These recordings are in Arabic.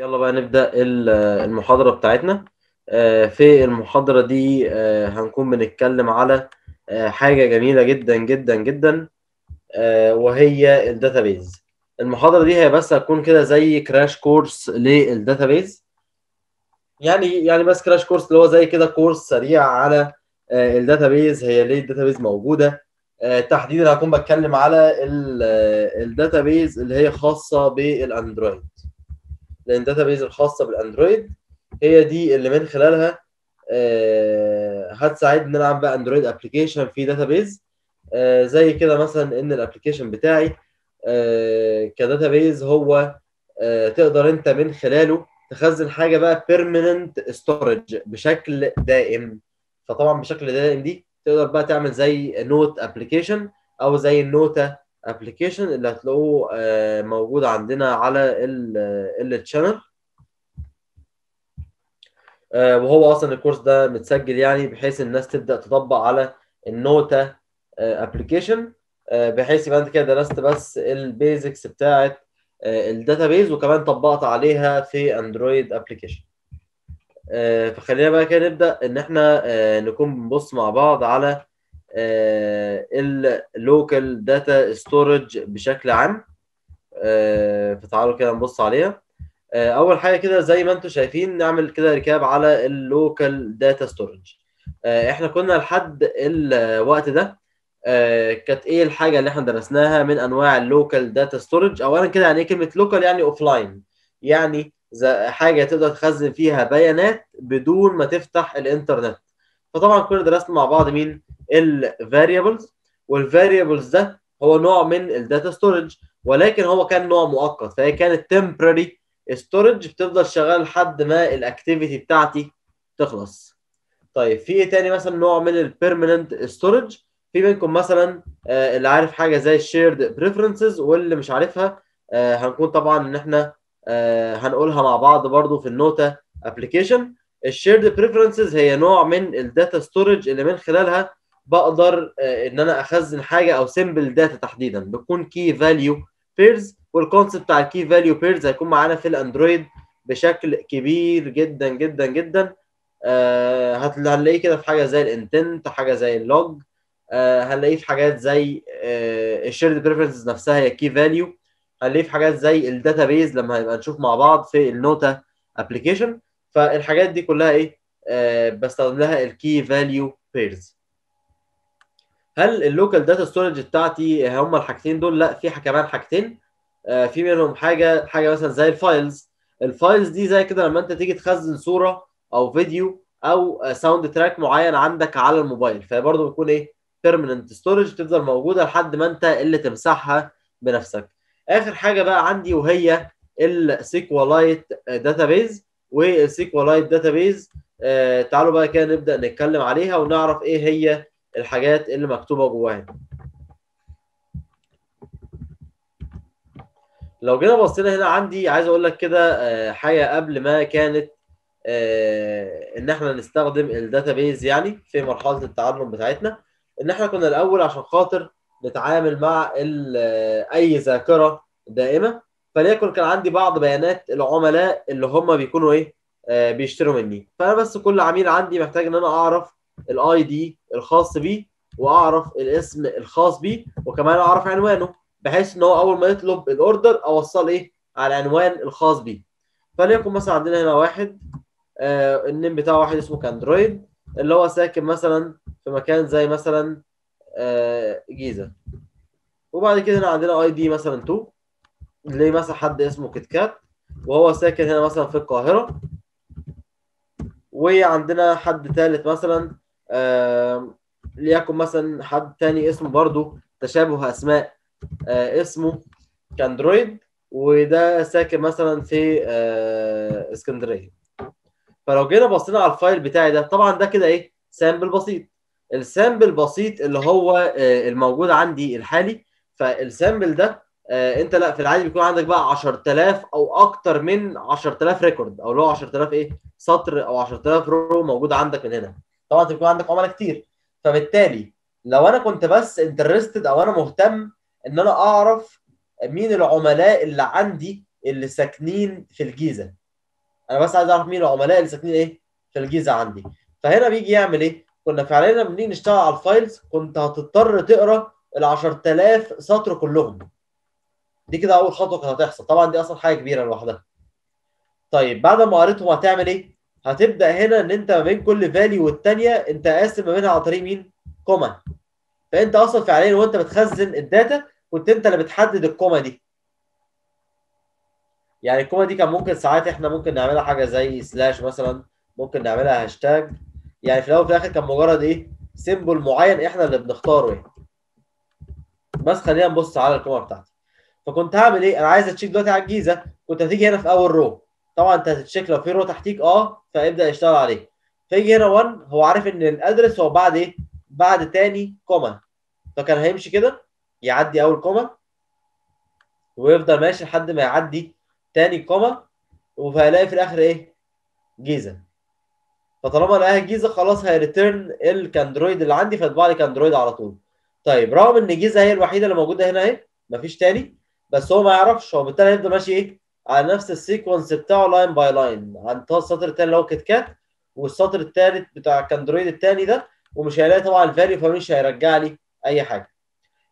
يلا بقى نبدأ ال- المحاضرة بتاعتنا. آه، في المحاضرة دي آه، هنكون بنتكلم على آه، حاجة جميلة جدا جدا جدا وهي ال database. المحاضرة دي هي بس هتكون كده زي crash course لل database. يعني يعني بس crash course اللي هو زي كده course سريع على ال database. هي ليه ال database موجودة؟ تحديدا هكون بتكلم على ال- ال database اللي هي خاصة بال Android. لأن ال database الخاصة بال Android هي دي اللي من خلالها آه، هتساعدني نلعب بقى Android application في database آه، زي كده مثلا إن ال application بتاعي آه، ك database هو آه، تقدر أنت من خلاله تخزن حاجة بقى permanent storage بشكل دائم. فطبعا بشكل دائم دي تقدر بقى تعمل زي note application أو زي ال note application اللي هتلاقوه آه، موجود عندنا على ال channel وهو أصلا ال course ده متسجل يعني بحيث الناس تبدأ تطبق على ال note application بحيث يبقى أنت كده درست بس ال basics بتاعه ال database وكمان طبقت عليها في Android application فخلينا بقى كده نبدأ إن إحنا آه، نكون بنبص مع بعض على ال local data storage بشكل عام. آه، فتعالوا كده نبص عليها. آه، أول حاجة كده زي ما أنتم شايفين نعمل كده recap على ال local data storage إحنا كنا لحد الوقت ده آه، كانت إيه الحاجة اللي إحنا درسناها من أنواع ال local data storage اولا كده يعني إيه كلمة local يعني offline يعني حاجة تقدر تخزن فيها بيانات بدون ما تفتح الإنترنت. فطبعا كنا درسنا مع بعض مين؟ ال variables وال variables ده هو نوع من ال data storage ولكن هو كان نوع مؤقت فهي كانت temporary storage بتفضل شغال لحد ما ال activity بتاعتي تخلص. طيب في إيه تاني مثلا نوع من ال permanent storage في منكم مثلا آه، اللي عارف حاجة زي ال shared preferences واللي مش عارفها آه، هنكون طبعا إن إحنا آه، هنقولها مع بعض برضو في النوتة application ال shared preferences هي نوع من ال data storage اللي من خلالها بقدر آه، إن أنا أخزن حاجة أو simple data تحديدا. بتكون key value pairs وال concept بتاع ال key value pairs هيكون معانا في ال Android بشكل كبير جدا جدا جدا. آه، هت- هنلاقيه كده في حاجة زي ال intent حاجة زي ال log. آه، هنلاقيه في حاجات زي ال shared preferences نفسها هي key value هنلاقيه في حاجات زي ال database لما هنبقى نشوف مع بعض في النوتا application فالحاجات دي كلها إيه؟ آه، بستخدم لها ال key value pairs هل ال local data storage بتاعتي هم الحاجتين دول؟ لا في كمان حاجتين. آه، في منهم حاجة حاجة مثلا زي ال files ال files دي زي كده لما أنت تيجي تخزن صورة أو فيديو أو sound track معين عندك على الموبايل. فهي برضه بتكون إيه؟ permanent storage تفضل موجودة لحد ما أنت اللي تمسحها بنفسك. آخر حاجة بقى عندي وهي ال SQLite database وال SQLite database آه تعالوا بقى كده نبدأ نتكلم عليها ونعرف إيه هي الحاجات اللي مكتوبة جواها. لو جينا بصينا هنا عندي عايز أقول لك كده آه، حاجة قبل ما كانت آه، إن إحنا نستخدم ال database يعني في مرحلة التعلم بتاعتنا إن إحنا كنا الأول عشان خاطر نتعامل مع آه، أي ذاكرة دائمة. فليكن كان عندي بعض بيانات العملاء اللي هم بيكونوا إيه آه، بيشتروا مني. فأنا بس كل عميل عندي محتاج إن أنا أعرف ال ID الخاص بيه وأعرف الاسم الخاص بيه وكمان أعرف عنوانه بحيث إن هو أول ما يطلب ال order أوصل إيه على العنوان الخاص بيه. فليكن مثلا عندنا هنا واحد آه ال name بتاعه واحد اسمه كاندرويد اللي هو ساكن مثلا في مكان زي مثلا آه جيزة. وبعد كده هنا عندنا اي دي مثلا 2 اللي مثلا حد اسمه كيت كات وهو ساكن هنا مثلا في القاهرة؟ وعندنا حد ثالث مثلا ليكن مثلا حد تاني اسمه برضو تشابه أسماء آه اسمه كاندرويد وده ساكن مثلا في آه اسكندرية. فلو جينا بصينا على ال file بتاعي ده طبعا ده كده إيه؟ sample بسيط. ال sample بسيط اللي هو آه الموجود عندي الحالي فال sample ده انت لا في العادي بيكون عندك بقى 10000 أو أكتر من 10000 record أو اللي هو 10000 إيه سطر أو 10000 row موجود عندك من هنا. طبعا انت بيكون عندك عملاء كتير. فبالتالي لو أنا كنت بس interested أو أنا مهتم ان أنا اعرف مين العملاء اللي عندي اللي ساكنين في الجيزة. أنا بس عايز اعرف مين العملاء اللي ساكنين إيه في الجيزة عندي. فهنا بيجي يعمل إيه كنا فعليا لما بنيجي نشتغل على ال files كنت هتضطر تقرأ ال 10000 سطر كلهم. دي كده أول خطوة كانت هتحصل. طبعا دي أصلا حاجة كبيرة لوحدها. طيب بعد ما قريتهم هتعمل إيه؟ هتبدأ هنا إن أنت ما بين كل value والثانيه أنت قاسم ما بينها عن طريق مين؟ comma. فأنت أصلا فعليا وأنت بتخزن ال data كنت أنت اللي بتحدد ال comma دي. يعني ال comma دي كان ممكن ساعات إحنا ممكن نعملها حاجة زي slash مثلا ممكن نعملها هاشتاج يعني في الأول وفي الآخر كان مجرد إيه؟ symbol معين إحنا اللي بنختاره يعني. بس خلينا نبص على ال comma بتاعتي. فكنت هعمل إيه؟ أنا عايز أ check دلوقتي على الجيزة. كنت هتيجي هنا في أول row طبعا أنت هت check لو في row تحتيك آه فابدا يشتغل عليه. فيجي هنا 1 هو عارف إن ال address هو بعد إيه؟ بعد تاني comma فكان هيمشي كده يعدي أول comma ويفضل ماشي لحد ما يعدي تاني comma وهيلاقي في الآخر إيه؟ جيزة. فطالما لقاها جيزة خلاص هي return الكاندرويد اللي عندي فيطبع لي كاندرويد على طول. طيب رغم إن جيزة هي الوحيدة اللي موجودة هنا اهي مفيش تاني. بس هو ما يعرفش هو بالتالي هيفضل ماشي إيه؟ على نفس ال sequence بتاعه line by line عن السطر الثاني اللي هو كيت كات والسطر الثالث بتاع الكاندرويد الثاني ده ومش هيلاقي طبعا ال value فمش هيرجع لي أي حاجة.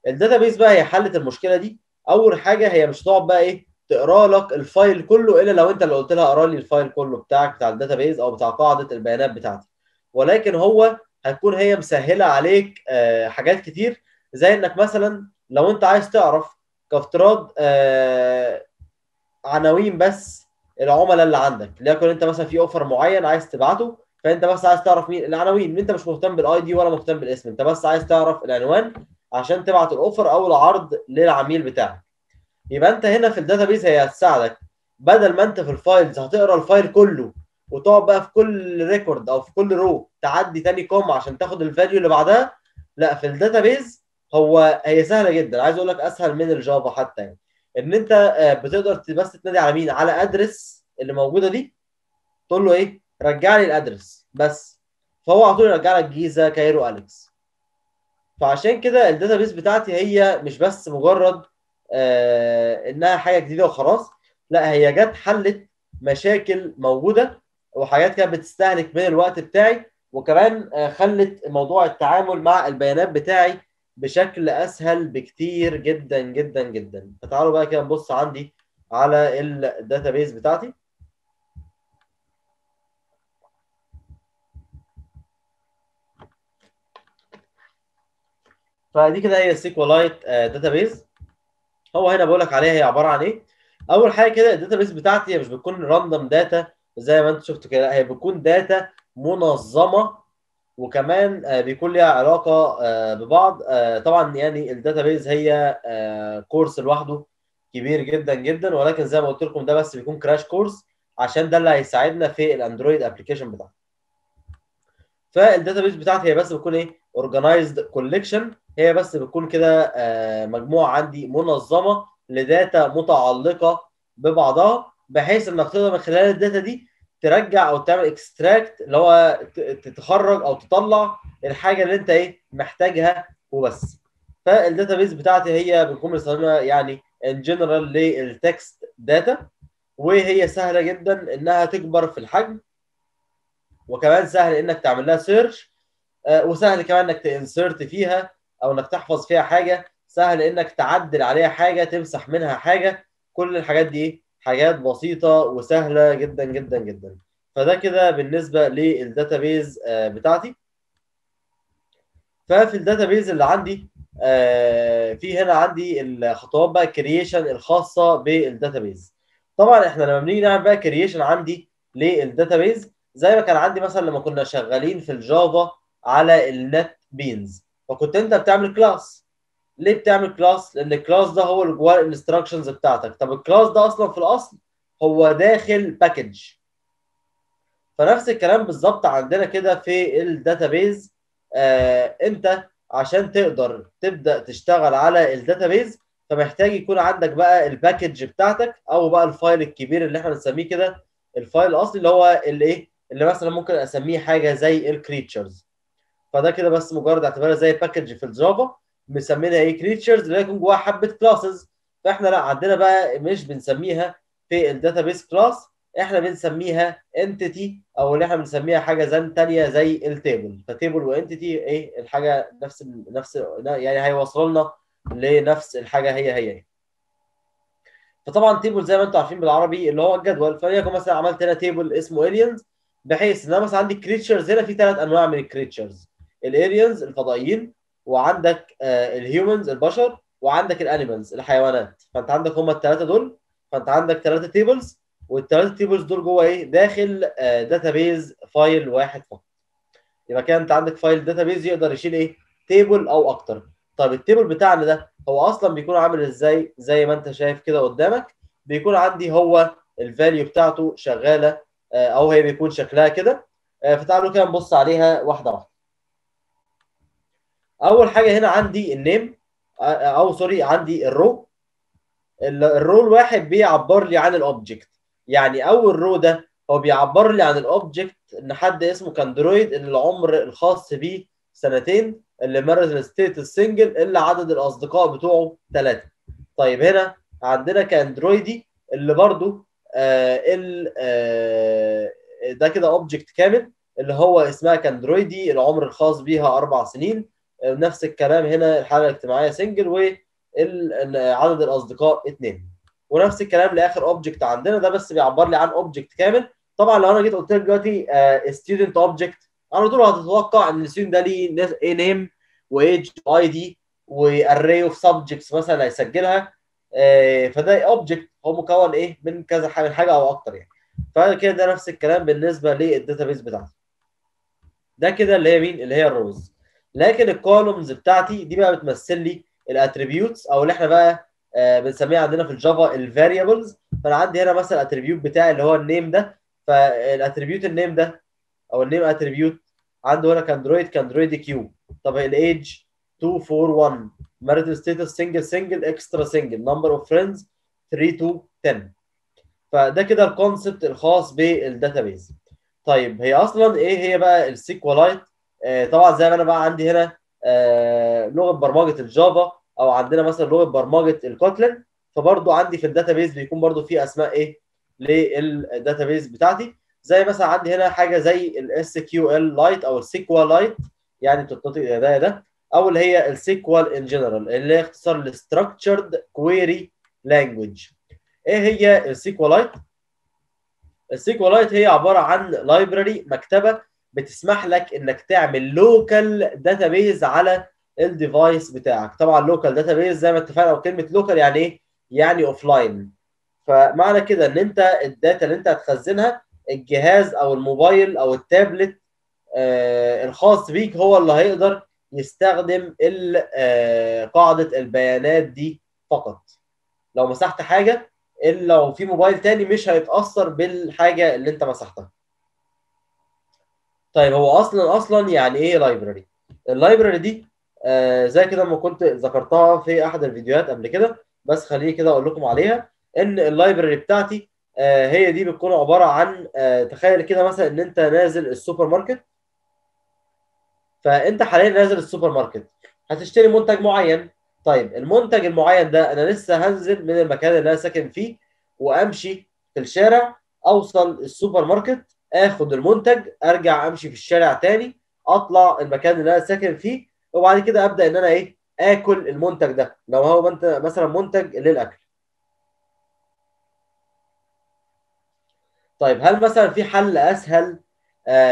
ال database بقى هي حلت المشكلة دي. أول حاجة هي مش هتقعد بقى إيه؟ تقرأ لك ال file كله إلا لو أنت اللي قلت لها أقرأ لي ال file كله بتاعك بتاع ال database أو بتاع قاعدة البيانات بتاعتي. ولكن هو هتكون هي مسهلة عليك آه حاجات كتير زي إنك مثلا لو أنت عايز تعرف كافتراض آه عناوين بس العملاء اللي عندك. ليكن انت مثلا في offer معين عايز تبعته فانت بس عايز تعرف مين العناوين. انت مش مهتم بال ID ولا مهتم بالاسم. انت بس عايز تعرف العنوان عشان تبعت ال offer أو العرض للعميل بتاعك. يبقى انت هنا في ال database هي هتساعدك. بدل ما انت في ال files هتقرأ ال file كله وتقعد بقى في كل record أو في كل row تعدي تاني comma عشان تاخد ال value اللي بعدها لا في ال database هو هي سهلة جدا. عايز أقول لك أسهل من ال Java حتى يعني. إن أنت بتقدر بس تنادي على مين على address اللي موجودة دي تقول له إيه؟ رجع لي ال address بس. فهو على طول يرجع لك جيزه Cairo Alex. فعشان كده ال database بتاعتي هي مش بس مجرد آه إنها حاجة جديدة وخلاص لا هي جت حلت مشاكل موجودة وحاجات كانت بتستهلك من الوقت بتاعي وكمان آه خلت موضوع التعامل مع البيانات بتاعي بشكل أسهل بكتير جدا جدا جدا. فتعالوا بقى كده نبص عندي على ال database بتاعتي. فدي كده هي ال SQLite database هو هنا بقول لك عليها هي عبارة عن إيه؟ أول حاجة كده ال database بتاعتي مش بتكون random data زي ما أنت شفتوا كده هي بتكون data منظمة وكمان بيكون ليها علاقة ببعض. طبعا يعني ال database هي course لوحده كبير جدا جدا ولكن زي ما قلت لكم ده بس بيكون crash course عشان ده اللي هيساعدنا في ال Android application بتاعنا. فال database بتاعتي هي بس بتكون إيه؟ organized collection هي بس بتكون كده مجموعة عندي منظمة ل data متعلقة ببعضها بحيث إنك تقدر من خلال ال data دي ترجع أو تعمل extract اللي هو تخرج أو تطلع الحاجة اللي أنت إيه محتاجها وبس. فال database بتاعتي هي بنكون بنستخدمها يعني in general لل text data وهي سهلة جدا إنها تكبر في الحجم وكمان سهل إنك تعمل لها search وسهل كمان إنك ت insert فيها أو إنك تحفظ فيها حاجة. سهل إنك تعدل عليها حاجة تمسح منها حاجة. كل الحاجات دي حاجات بسيطة وسهلة جدا جدا جدا. فده كده بالنسبة لل database بتاعتي. ففي ال database اللي عندي في هنا عندي الخطوات بقى creation الخاصة بال database طبعا إحنا لما بنيجي نعمل بقى creation عندي لل database زي ما كان عندي مثلا لما كنا شغالين في ال Java على ال NetBeans فكنت أنت بتعمل class ليه بتعمل class لأن ال class ده هو اللي جواه ال instructions بتاعتك. طب ال class ده أصلا في الأصل هو داخل package فنفس الكلام بالظبط عندنا كده في ال database آه أنت عشان تقدر تبدأ تشتغل على الداتابيز فمحتاج يكون عندك بقى ال package بتاعتك أو بقى ال file الكبير اللي إحنا بنسميه كده. ال file الأصلي اللي هو اللي إيه؟ اللي مثلا ممكن أسميه حاجة زي ال creatures فده كده بس مجرد اعتبارها زي package في ال Java. مسمينها إيه creatures اللي يكون جواها حبة classes فاحنا لا عندنا بقى مش بنسميها في ال database class إحنا بنسميها entity أو اللي إحنا بنسميها حاجة زي ثانية زي ال table ف table و entity إيه الحاجة نفس نفس يعني هيوصل لنا لنفس الحاجة هي هي. فطبعا table زي ما أنتم عارفين بالعربي اللي هو الجدول. فليكن مثلا عملت هنا table اسمه aliens بحيث إن أنا مثلا عندي creatures هنا في ثلاث أنواع من ال creatures ال aliens الفضائيين وعندك آه ال humans البشر وعندك ال animals الحيوانات. فأنت عندك هم الثلاثه دول فأنت عندك ثلاثة tables والثلاثه tables دول جوه إيه؟ داخل آه database file واحد فقط. يبقى كده أنت عندك file database يقدر يشيل إيه؟ table أو أكتر. طب ال table بتاعنا ده هو أصلا بيكون عامل إزاي؟ زي ما أنت شايف كده قدامك بيكون عندي هو ال value بتاعته شغالة آه أو هي بيكون شكلها كده. آه فتعالوا كده نبص عليها واحدة واحدة. أول حاجة هنا عندي ال name أو sorry عندي ال row. ال row الواحد بيعبر لي عن ال object يعني أول row ده هو بيعبر لي عن ال object إن حد اسمه كاندرويد إن العمر الخاص بيه سنتين ال marital state ال single اللي عدد الأصدقاء بتوعه ثلاثة طيب هنا عندنا كاندرويدي اللي برضو آه ال آه ده كده object كامل اللي هو اسمها كاندرويدي العمر الخاص بيها أربع سنين. نفس الكلام هنا الحاله الاجتماعية single وعدد الأصدقاء اثنين ونفس الكلام لآخر object عندنا ده بس بيعبر لي عن object كامل. طبعا لو أنا جيت قلت لك دلوقتي student object على طول هتتوقع إن ال student ده ليه إيه name و age ID و array of subjects مثلا هيسجلها. آه فده object هو مكون إيه؟ من كذا حاجة حاجة أو أكتر يعني. فكده ده نفس الكلام بالنسبة لل database بتاعتي. ده كده اللي هي مين؟ اللي هي ال rows لكن ال columns بتاعتي دي بقى بتمثل لي ال attributes أو اللي إحنا بقى آه بنسميها عندنا في ال Java ال variables فأنا عندي هنا مثلا ال attribute بتاعي اللي هو ال name ده. فال attribute ال name ده أو النيم attribute عنده هنا كاندرويد كاندرويد كيو طب الايدج 241 marital status single single extra single number of friends 3 to 10 فده كده الكونسبت الخاص بالداتابيز طيب هي أصلا إيه؟ هي بقى السيكولايت آه طبعا زي ما أنا بقى عندي هنا آه لغة برمجة الجافا أو عندنا مثلا لغة برمجة الكوتلين. فبرضو عندي في الداتابيز بيكون برضو في أسماء إيه؟ للداتابيز بتاعتي. زي مثلا عندي هنا حاجة زي ال SQL Lite أو ال SQLite يعني بتتنطق ده ده أو اللي هي ال SQL in general اللي هي اختصار ل structured query language إيه هي ال SQLite ال SQLite هي عبارة عن library مكتبة بتسمح لك إنك تعمل local database على ال device بتاعك. طبعا local database زي ما اتفقنا وكلمه local يعني إيه؟ يعني offline فمعنى كده إن أنت الداتا اللي أنت هتخزنها الجهاز أو الموبايل أو التابلت آه الخاص بيك هو اللي هيقدر يستخدم آه قاعدة البيانات دي فقط. لو مسحت حاجة إلا لو في موبايل تاني مش هيتأثر بالحاجة اللي أنت مسحتها. طيب هو أصلا أصلا يعني إيه library ال library دي آه زي كده ما كنت ذكرتها في أحد الفيديوهات قبل كده بس خليني كده أقول لكم عليها إن ال library بتاعتي آه هي دي بتكون عبارة عن آه تخيل كده مثلا إن أنت نازل السوبر ماركت فأنت حاليا نازل السوبر ماركت هتشتري منتج معين. طيب المنتج المعين ده أنا لسه هنزل من المكان اللي أنا ساكن فيه وأمشي في الشارع أوصل السوبر ماركت آخد المنتج أرجع أمشي في الشارع تاني أطلع المكان اللي أنا ساكن فيه وبعد كده أبدأ إن أنا إيه آكل المنتج ده. لو هو انت مثلا منتج للأكل. طيب هل مثلا في حل أسهل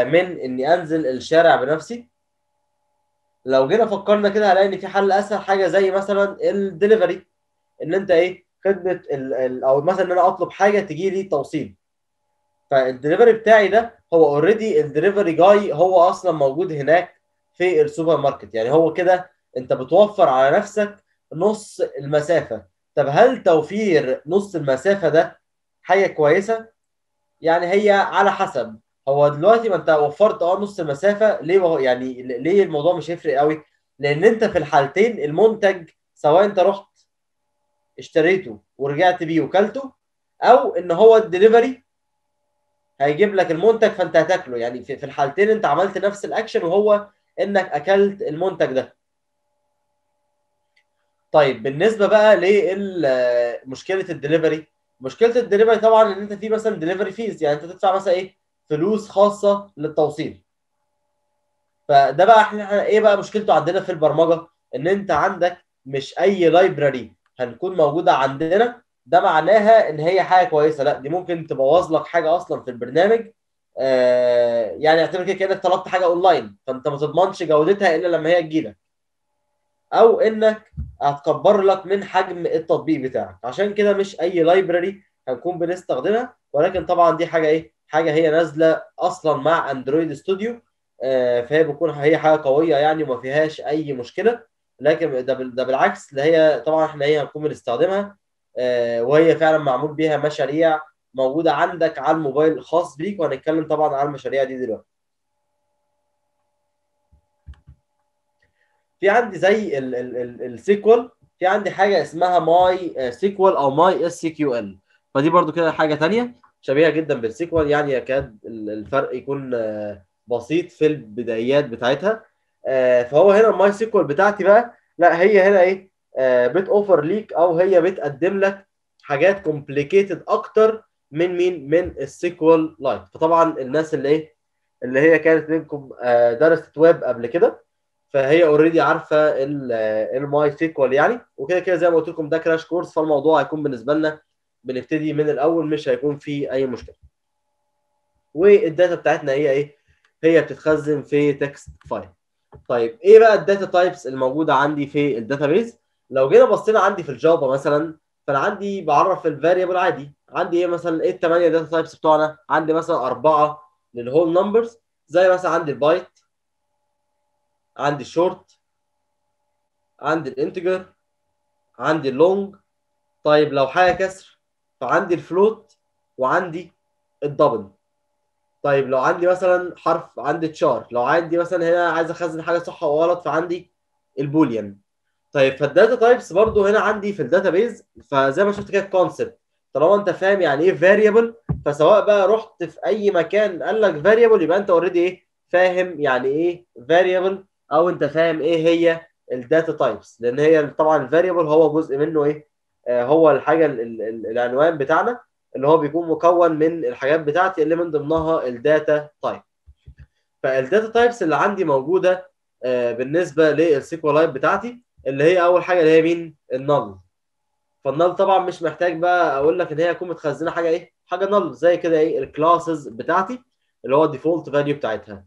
من إني أنزل الشارع بنفسي؟ لو جينا فكرنا كده هنلاقي إن في حل أسهل حاجة زي مثلا الدليفري. إن أنت إيه خدمة أو مثلا إن أنا أطلب حاجة تجي لي توصيل. فالدليفري بتاعي ده هو already ال delivery جاي هو أصلا موجود هناك في السوبر ماركت. يعني هو كده انت بتوفر على نفسك نص المسافة. طب هل توفير نص المسافة ده حاجة كويسة؟ يعني هي على حسب. هو دلوقتي ما انت وفرت آه نص المسافة ليه يعني ليه الموضوع مش هيفرق قوي؟ لأن انت في الحالتين المنتج سواء انت رحت اشتريته ورجعت بيه وكلته أو إن هو الدليفري هيجيب لك المنتج فانت هتاكله. يعني في الحالتين انت عملت نفس الاكشن وهو انك اكلت المنتج ده. طيب بالنسبة بقى لمشكله الدليفري. مشكلة الدليفري طبعا إن أنت في مثلا delivery fees يعني أنت تدفع مثلا إيه؟ فلوس خاصة للتوصيل. فده بقى إحنا إيه بقى مشكلته عندنا في البرمجة؟ إن أنت عندك مش أي library هنكون موجودة عندنا ده معناها إن هي حاجة كويسة. لا دي ممكن تبوظ لك حاجة أصلا في البرنامج. آه يعني أعتبر كده كأنك طلبت حاجة أونلاين. فأنت ما تضمنش جودتها إلا لما هي تجيلك. أو إنك هتكبر لك من حجم التطبيق بتاعك. عشان كده مش أي library هنكون بنستخدمها. ولكن طبعا دي حاجة إيه؟ حاجة هي نازلة أصلا مع Android Studio آه فهي بتكون هي حاجة قوية يعني وما فيهاش أي مشكلة. لكن ده بالعكس. اللي هي طبعا إحنا هي هنكون بنستخدمها. وهي فعلا معمول بيها مشاريع موجودة عندك على الموبايل الخاص بيك وهنتكلم طبعا عن المشاريع دي دلوقتي. في عندي زي ال SQL في عندي حاجة اسمها MySQL أو My SQL فدي برضو كده حاجة ثانية شبيهة جدا بال SQL يعني يكاد الفرق يكون بسيط في البدايات بتاعتها. فهو هنا ال MySQL بتاعتي بقى لا هي هنا إيه؟ بت offer ليك أو هي بتقدم لك حاجات complicated أكتر من مين؟ من ال SQLite فطبعا الناس اللي إيه؟ اللي هي كانت منكم درست ويب قبل كده فهي already عارفة ال MySQL يعني. وكده كده زي ما قلت لكم ده crash course فالموضوع هيكون بالنسبة لنا بنبتدي من الأول مش هيكون فيه أي مشكلة. وال data بتاعتنا هي إيه؟ هي بتتخزن في text file طيب إيه بقى ال data types الموجودة عندي في ال database لو جينا بصينا عندي في ال Java مثلا فأنا عندي بعرف ال variable عادي. عندي إيه مثلا؟ إيه الثمانيه data types بتوعنا؟ عندي مثلا أربعة لل whole numbers زي مثلا عندي البايت عندي الشورت عندي ال integer عندي ال long طيب لو حاجة كسر فعندي ال float وعندي ال double طيب لو عندي مثلا حرف عندي char لو عندي مثلا هنا عايز أخزن حاجة صح أو غلط فعندي ال boolean. طيب فال data types برضو هنا عندي في ال database فزي ما شفت كده ال concept طالما انت فاهم يعني إيه variable فسواء بقى رحت في أي مكان قال لك variable يبقى انت already إيه فاهم يعني إيه variable أو انت فاهم إيه هي ال data types لأن هي طبعا ال variable هو جزء منه إيه آه هو الحاجة ال ال العنوان بتاعنا اللي هو بيكون مكون من الحاجات بتاعتي اللي من ضمنها ال data type فال data types اللي عندي موجودة آه بالنسبة لل SQL بتاعتي اللي هي أول حاجة اللي هي مين؟ ال null. فال null طبعا مش محتاج بقى أقول لك إن هي تكون متخزنة حاجة إيه؟ حاجة null زي كده إيه؟ ال classes بتاعتي اللي هو ال default value بتاعتها.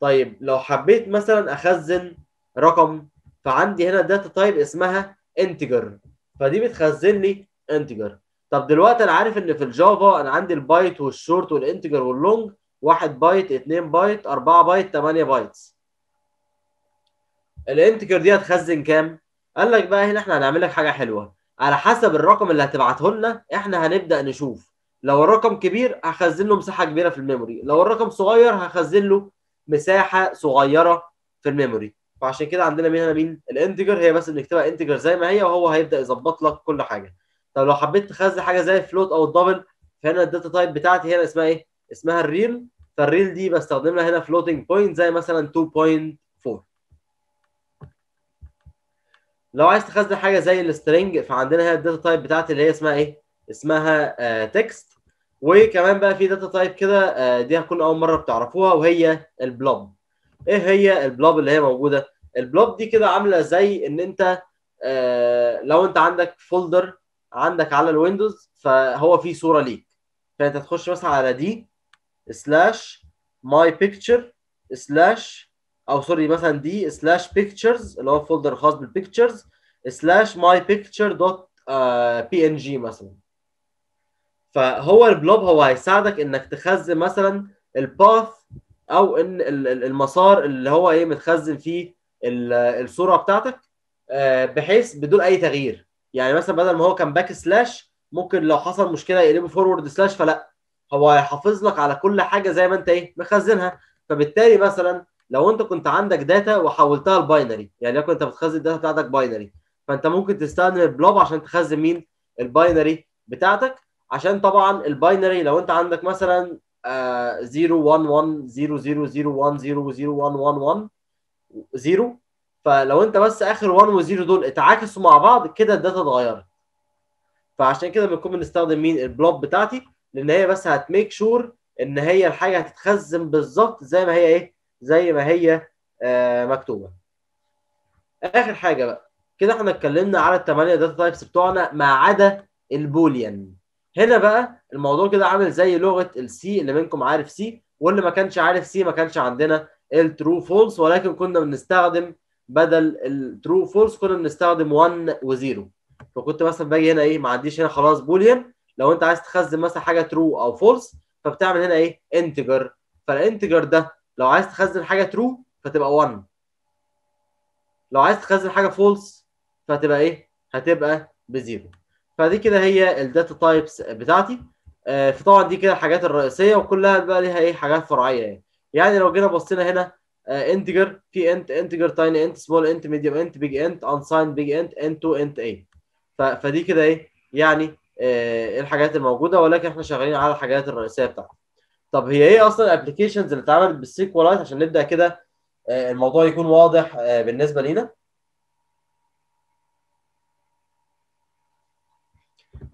طيب لو حبيت مثلا أخزن رقم فعندي هنا data type اسمها integer فدي بتخزن لي integer طب دلوقتي أنا عارف إن في ال Java أنا عندي البايت والشورت وال integer وال long 1 بايت 2 بايت 4 بايت 8 bytes. ال integer دي هتخزن كام؟ قال لك بقى هنا إحنا هنعمل لك حاجة حلوة. على حسب الرقم اللي هتبعته لنا إحنا هنبدأ نشوف. لو الرقم كبير هخزن له مساحة كبيرة في ال memory. لو الرقم صغير هخزن له مساحة صغيرة في ال memory. فعشان كده عندنا مين هنا مين ال integer. هي بس بنكتبها integer زي ما هي وهو هيبدأ يظبط لك كل حاجة. طب لو حبيت تخزن حاجة زي ال float أو ال double فهنا ال data type بتاعتي هنا اسمها إيه؟ اسمها ال real. فال real دي بستخدم لها هنا floating point زي مثلا 2.4 لو عايز تخزن حاجة زي ال string فعندنا هنا ال data type بتاعتي اللي هي اسمها إيه؟ اسمها text آه وكمان بقى في data type كده آه دي هتكون أول مرة بتعرفوها وهي ال BLOB. إيه هي ال BLOB اللي هي موجودة؟ ال BLOB دي كده عاملة زي إن أنت آه لو أنت عندك folder عندك على ال Windows فهو فيه صورة ليك. فأنت تخش مثلا على D slash my picture slash أو sorry مثلا D slash pictures اللي هو folder خاص بال pictures slash my picture dot PNG مثلا. فهو ال BLOB هو هيساعدك إنك تخزن مثلا ال path أو إن المسار اللي هو إيه متخزن فيه الصورة بتاعتك بحيث بدون أي تغيير. يعني مثلا بدل ما هو كان backslash ممكن لو حصل مشكلة يقلبه forward slash فلا هو هيحافظ لك على كل حاجة زي ما أنت إيه مخزنها. فبالتالي مثلا لو انت كنت عندك data وحولتها ل binary يعني لو انت بتخزن ال data بتاعتك binary فانت ممكن تستخدم ال BLOB عشان تخزن مين؟ ال binary بتاعتك. عشان طبعا ال binary لو انت عندك مثلا 0 1 1 0 0 0 1 0 0 1 1 1 0 فلو انت بس آخر 1 و0 دول اتعاكسوا مع بعض كده ال data اتغيرت. فعشان كده بنكون بنستخدم مين؟ ال BLOB بتاعتي لأن هي بس هت make sure إن هي الحاجة هتتخزن بالظبط زي ما هي إيه؟ زي ما هي آه مكتوبة. آخر حاجة بقى. كده إحنا اتكلمنا على الثمانيه data types بتوعنا ما عدا ال boolean. هنا بقى الموضوع كده عامل زي لغة ال C اللي منكم عارف C واللي ما كانش عارف C ما كانش عندنا ال true false ولكن كنا بنستخدم بدل ال true false كنا بنستخدم 1 و0 فكنت مثلا باجي هنا إيه ما عنديش هنا خلاص boolean. لو أنت عايز تخزن مثلا حاجة true أو false فبتعمل هنا إيه integer فال integer ده لو عايز تخزن حاجة true فتبقى 1 لو عايز تخزن حاجة false فهتبقى إيه؟ هتبقى ب zero. فدي كده هي ال data types بتاعتي. آه فطبعا دي كده الحاجات الرئيسية وكلها بقى ليها إيه؟ حاجات فرعية يعني. يعني لو جينا بصينا هنا integer في int integer tiny int small int medium int big int unsigned big int int two int eight فدي كده إيه؟ يعني آه الحاجات الموجودة ولكن إحنا شغالين على الحاجات الرئيسية بتاعتنا طب هي إيه أصلا ال applications اللي اتعملت بال SQLite عشان نبدأ كده آه الموضوع يكون واضح آه بالنسبة لينا؟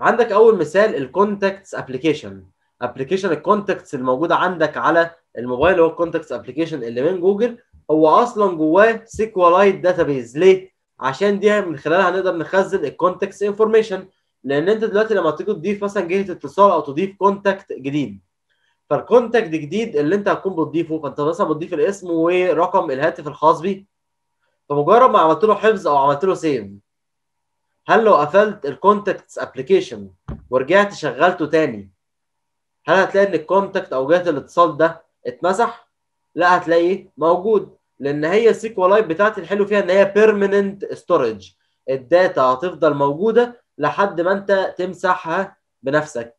عندك أول مثال ال contacts application application ال contacts الموجوده عندك على الموبايل هو ال contacts application اللي من جوجل هو أصلا جواه SQLite database ليه؟ عشان دي من خلالها هنقدر نخزن ال contacts information لأن أنت دلوقتي لما تيجي تضيف مثلا جهة اتصال أو تضيف contact جديد فال contact جديد اللي انت هتكون بتضيفه فانت مثلا بتضيف الاسم ورقم الهاتف الخاص بيه فمجرد ما عملت له حفظ أو عملت له save هل لو قفلت ال contacts application ورجعت شغلته تاني هل هتلاقي إن ال contact أو جهة الاتصال ده اتمسح؟ لا هتلاقيه موجود لأن هي ال SQLite بتاعتي الحلو فيها إن هي permanent storage ال data هتفضل موجودة لحد ما أنت تمسحها بنفسك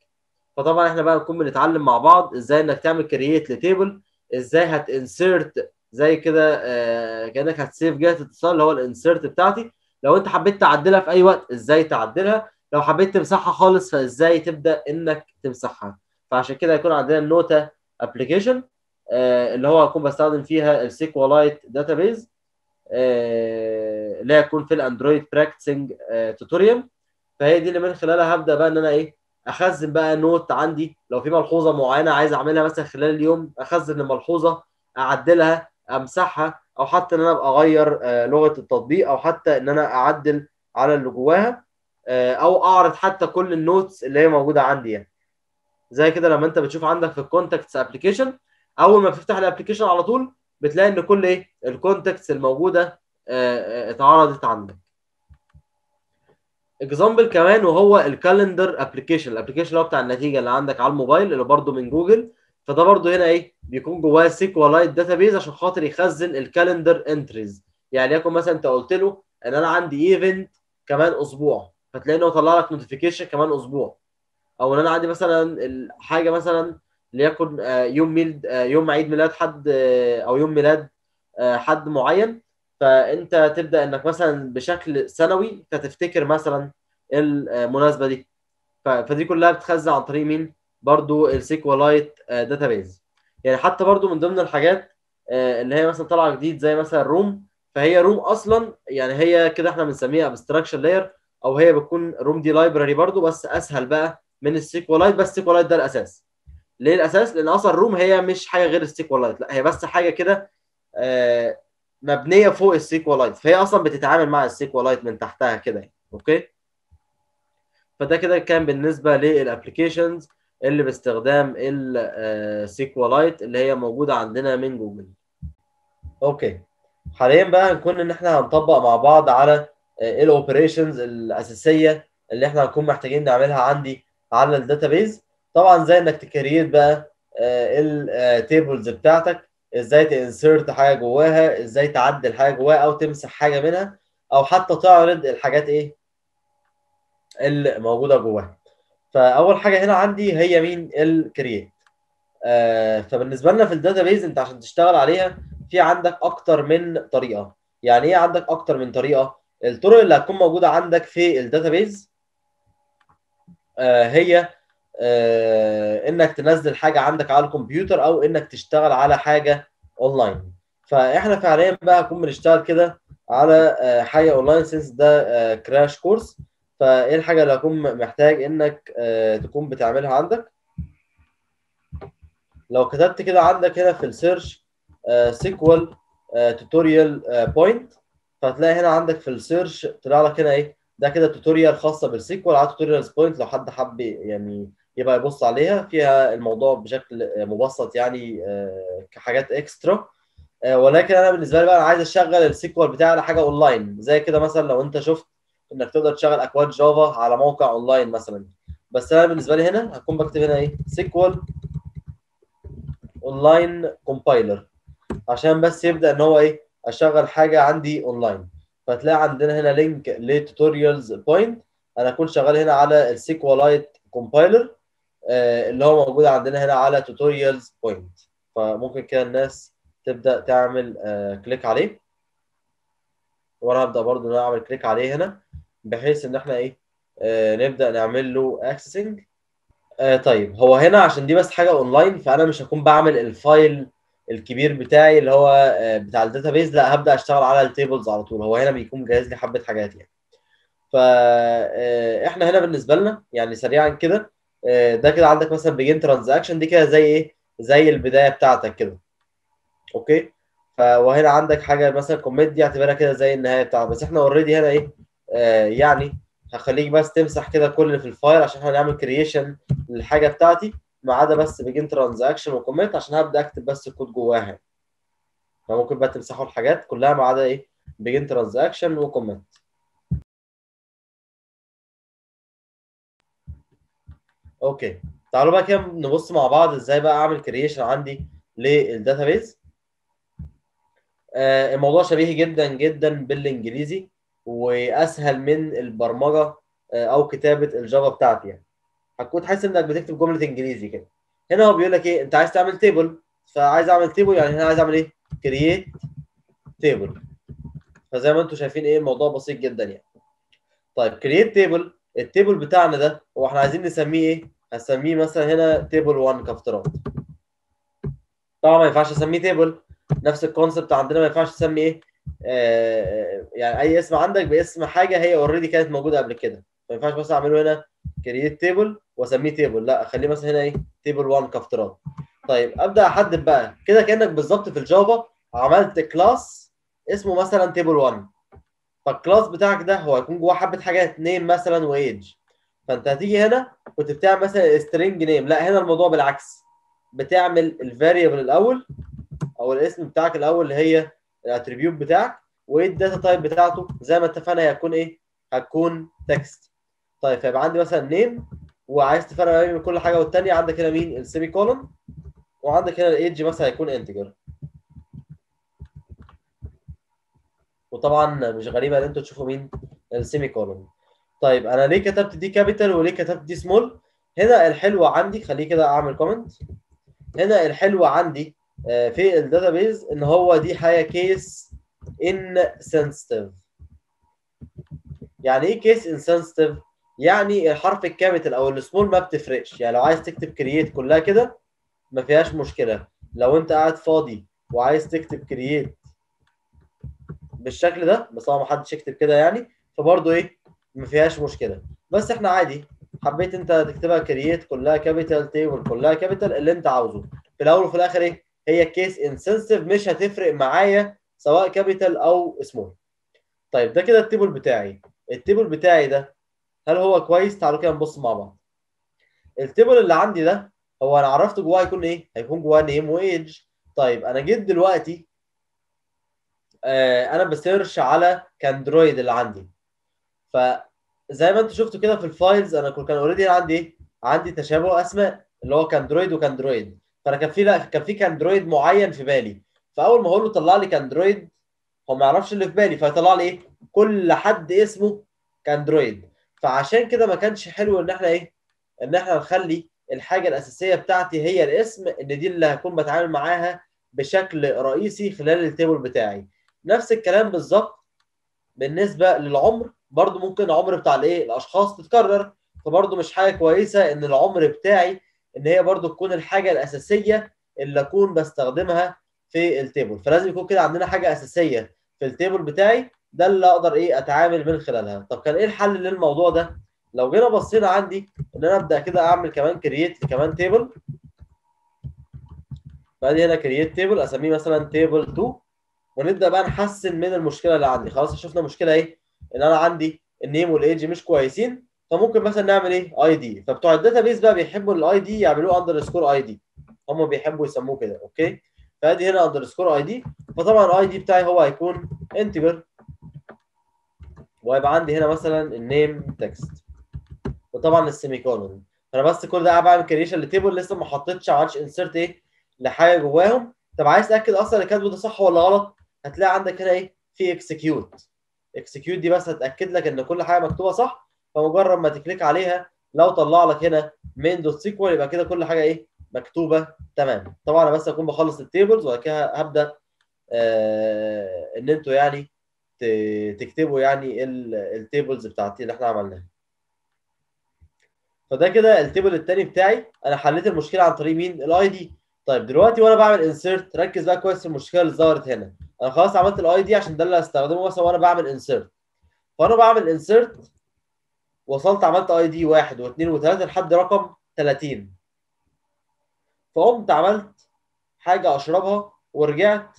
فطبعا إحنا بقى نكون بنتعلم مع بعض إزاي إنك تعمل create ل table إزاي هت insert زي كده آه كأنك هت save جهة اتصال اللي هو ال insert بتاعتي. لو أنت حبيت تعدلها في أي وقت إزاي تعدلها لو حبيت تمسحها خالص فإزاي تبدأ إنك تمسحها. فعشان كده يكون عندنا ال Nota application آه اللي هو هكون بستخدم فيها ال SQLite database آه اللي هي هتكون في ال Android practicing tutorial فهي دي اللي من خلالها هبدأ بقى إن أنا إيه أخزن بقى note عندي. لو في ملحوظة معينة عايز أعملها مثلا خلال اليوم أخزن الملحوظة أعدلها أمسحها أو حتى إن أنا أبقى أغير آه لغة التطبيق أو حتى إن أنا أعدل على اللي جواها آه أو أعرض حتى كل ال notes اللي هي موجودة عندي يعني. زي كده لما أنت بتشوف عندك في ال contacts application أول ما بتفتح ال application على طول بتلاقي إن كل إيه؟ ال contacts الموجودة آه اتعرضت عندك. example كمان وهو ال calendar application ال application اللي هو بتاع النتيجة اللي عندك على الموبايل اللي برده من جوجل. فده برده هنا إيه بيكون جواه SQLite database عشان خاطر يخزن ال calendar entries يعني يكون مثلا أنت قلت له إن أنا عندي event كمان أسبوع فتلاقي انه طلع لك notification كمان أسبوع. أو إن أنا عندي مثلا حاجة مثلا ليكن يوم ميلاد يوم عيد ميلاد حد أو يوم ميلاد حد معين. فأنت تبدأ إنك مثلا بشكل سنوي فتفتكر مثلا المناسبة دي. فدي كلها بتخزن عن طريق مين؟ برضو ال SQLite database يعني حتى برضو من ضمن الحاجات اللي هي مثلا طالعة جديد زي مثلا روم فهي Room أصلا يعني هي كده إحنا بنسميها abstraction layer أو هي بتكون Room دي library برضو بس أسهل بقى من ال SQLite بس ال SQLite ده الأساس. ليه الأساس؟ لأن أصلا ال Room هي مش حاجة غير ال SQLite لا هي بس حاجة كده آه مبنية فوق ال SQLite فهي أصلا بتتعامل مع ال SQLite من تحتها كده يعني. okay؟ فده كده كان بالنسبة لل applications اللي باستخدام ال SQLite اللي هي موجودة عندنا من جوجل. OK. حاليا بقى هنكون إن إحنا هنطبق مع بعض على ال operations الأساسية اللي إحنا هنكون محتاجين نعملها عندي على ال database طبعا زي إنك ت create بقى ال tables بتاعتك. إزاي ت insert حاجة جواها إزاي تعدل حاجة جواها أو تمسح حاجة منها أو حتى تعرض الحاجات إيه اللي موجودة جواها. فأول حاجة هنا عندي هي مين؟ ال create آه فبالنسبة لنا في ال database أنت عشان تشتغل عليها في عندك أكتر من طريقة. يعني إيه عندك أكتر من طريقة؟ الطرق اللي هتكون موجودة عندك في ال database آه هي إنك تنزل حاجة عندك على الكمبيوتر أو إنك تشتغل على حاجة أونلاين. فإحنا فعليا بقى هنكون بنشتغل كده على آه حاجة online since ده آه crash course فإيه الحاجة اللي هكون محتاج إنك آه، تكون بتعملها عندك؟ لو كتبت كده عندك هنا في ال search SQL Tutorials Point فهتلاقي هنا عندك في ال search طلع لك هنا إيه؟ ده كده tutorial خاصة بال SQL على Tutorials Point لو حد حب يعني يبقى يبص عليها. فيها الموضوع بشكل مبسط يعني آه، كحاجات extra آه، ولكن أنا بالنسبة لي بقى أنا عايز أشغل ال SQL بتاعي على حاجة اونلاين زي كده مثلا لو أنت شفت إنك تقدر تشغل أكواد جافا على موقع اونلاين مثلا. بس أنا بالنسبة لي هنا هكون بكتب هنا إيه؟ SQL online compiler عشان بس يبدأ إن هو إيه؟ أشغل حاجة عندي اونلاين فتلاقي عندنا هنا link ل Tutorials Point أنا أكون شغال هنا على ال SQLite compiler اللي هو موجود عندنا هنا على Tutorials Point فممكن كده الناس تبدأ تعمل آه click عليه. وأنا هبدأ برضو إن أنا أعمل click عليه هنا بحيث إن إحنا إيه آه نبدأ نعمل له accessing آه طيب هو هنا عشان دي بس حاجة اونلاين فأنا مش هكون بعمل ال file الكبير بتاعي اللي هو آه بتاع ال database لا هبدأ أشتغل على ال tables على طول. هو هنا بيكون مجهز لي حبة حاجات يعني. فاحنا هنا بالنسبة لنا يعني سريعا كده ده كده عندك مثلا begin transaction دي كده زي إيه؟ زي البداية بتاعتك كده. OK؟ وهنا عندك حاجة مثلا commit دي اعتبرها كده زي النهاية بتاعتك. بس إحنا already هنا إيه؟ آه يعني هخليك بس تمسح كده كل اللي في ال file عشان إحنا هنعمل creation للحاجة بتاعتي ما عدا بس begin transaction و commit عشان هبدأ أكتب بس الكود جواها فممكن بقى تمسحوا الحاجات كلها ما عدا إيه؟ begin transaction و commit OK. تعالوا بقى كده نبص مع بعض إزاي بقى أعمل creation عندي لل database آه الموضوع شبيه جدا جدا بالإنجليزي وأسهل من البرمجة آه أو كتابة الجافا بتاعتي يعني. هتكون تحس إنك بتكتب جملة إنجليزي كده. هنا هو بيقول لك إيه؟ أنت عايز تعمل table فعايز أعمل table يعني هنا عايز أعمل إيه؟ create table فزي ما أنتم شايفين إيه الموضوع بسيط جدا يعني. طيب create table ال table بتاعنا ده هو إحنا عايزين نسميه إيه؟ هسميه مثلا هنا table 1 كافتراض طبعا ما ينفعش أسميه table. نفس ال concept عندنا ما ينفعش تسمي إيه؟ آه يعني أي اسم عندك باسم حاجة هي already كانت موجودة قبل كده. ما ينفعش بس أعمله هنا create table وأسميه table لا أخليه مثلا هنا إيه؟ table 1 كافتراض طيب أبدأ أحدد بقى. كده كأنك بالظبط في الجافا عملت class اسمه مثلا table 1 فال class بتاعك ده هو هيكون جواه حبة حاجات name مثلا و age فأنت هتيجي هنا كنت بتعمل مثلا string name لا هنا الموضوع بالعكس. بتعمل ال variable الأول أو الاسم بتاعك الأول اللي هي ال attribute بتاعك وايه ال data type بتاعته. زي ما اتفقنا هي هتكون إيه؟ هتكون text طيب فيبقى عندي مثلا name وعايز تفرق بين كل حاجة والثانيه عندك هنا مين؟ ال semicolon وعندك هنا الايدج مثلا هيكون integer وطبعا مش غريبة إن أنتوا تشوفوا مين ال semicolon طيب أنا ليه كتبت دي capital وليه كتبت دي سمول هنا الحلوة عندي خليه كده أعمل comment هنا الحلوة عندي في ال database إن هو دي حاجة case insensitive يعني إيه case insensitive يعني الحرف ال capital أو السمول ما بتفرقش. يعني لو عايز تكتب create كلها كده ما فيهاش مشكلة. لو أنت قاعد فاضي وعايز تكتب create بالشكل ده بس طبعا ما حدش يكتب كده يعني. فبرضه إيه ما فيهاش مشكلة. بس إحنا عادي حبيت أنت تكتبها create كلها capital table كلها capital اللي أنت عاوزه. في الأول وفي الآخر إيه هي case insensitive مش هتفرق معايا سواء capital أو سمول طيب ده كده ال table بتاعي. ال table بتاعي ده هل هو كويس؟ تعالوا كده نبص مع بعض. ال table اللي عندي ده هو أنا عرفت جواه هيكون إيه؟ هيكون جواه name و age طيب أنا جيت دلوقتي أنا ب search على كاندرويد اللي عندي. فزي ما أنتم شفتوا كده في ال files أنا كان already عندي عندي تشابه أسماء اللي هو كاندرويد وكاندرويد. فأنا كان في لا كان في كاندرويد معين في بالي. فأول ما أقول له طلع لي كاندرويد هو ما يعرفش اللي في بالي فيطلع لي إيه؟ كل حد اسمه ك Android. فعشان كده ما كانش حلو إن إحنا إيه؟ إن إحنا نخلي الحاجة الأساسية بتاعتي هي الاسم إن دي اللي هكون بتعامل معاها بشكل رئيسي خلال ال table بتاعي. نفس الكلام بالظبط بالنسبة للعمر. برضو ممكن العمر بتاع الايه الأشخاص تتكرر. فبرضو مش حاجة كويسة إن العمر بتاعي إن هي برضو تكون الحاجة الأساسية اللي أكون بستخدمها في ال table. فلازم يكون كده عندنا حاجة أساسية في ال table بتاعي ده اللي أقدر إيه أتعامل من خلالها. طب كان إيه الحل للموضوع ده؟ لو جينا بصينا عندي إن أنا أبدأ كده أعمل كمان create كمان table فادي هنا create table أسميه مثلا table 2 ونبدأ بقى نحسن من المشكلة اللي عندي. خلاص شفنا مشكلة إيه؟ إن أنا عندي ال name وال age مش كويسين فممكن مثلا نعمل إيه؟ ID فبتوع ال database بقى بيحبوا ال ID يعملوه underscore ID هم بيحبوا يسموه كده أوكي؟ فأدي هنا underscore ID فطبعا ال ID بتاعي هو هيكون integer وهيبقى عندي هنا مثلا ال name text وطبعا ال semicolon فأنا بس كل ده بعمل creation ل table لسه ما حطيتش عملتش insert إيه؟ لحاجة جواهم. طب عايز تاكد أصلا اللي كاتبه ده صح ولا غلط؟ هتلاقي عندك هنا إيه؟ في execute execute دي بس هتأكد لك إن كل حاجة مكتوبة صح فمجرد ما ت click عليها لو طلع لك هنا مين dot sequel يبقى كده كل حاجة إيه؟ مكتوبة تمام. طبعا أنا بس اكون بخلص ال tables وبعد كده هبدأ آه إن أنتوا يعني تكتبوا يعني ال tables بتاعتي اللي إحنا عملناها. فده كده ال table الثاني بتاعي. أنا حليت المشكلة عن طريق مين؟ ال ID طيب دلوقتي وأنا بعمل insert ركز بقى كويس في المشكلة اللي ظهرت هنا. أنا خلاص عملت ال ID عشان ده اللي هستخدمه مثلا وأنا بعمل insert فأنا بعمل insert وصلت عملت ID واحد واثنين وثلاثة لحد رقم 30 فقمت عملت حاجة أشربها ورجعت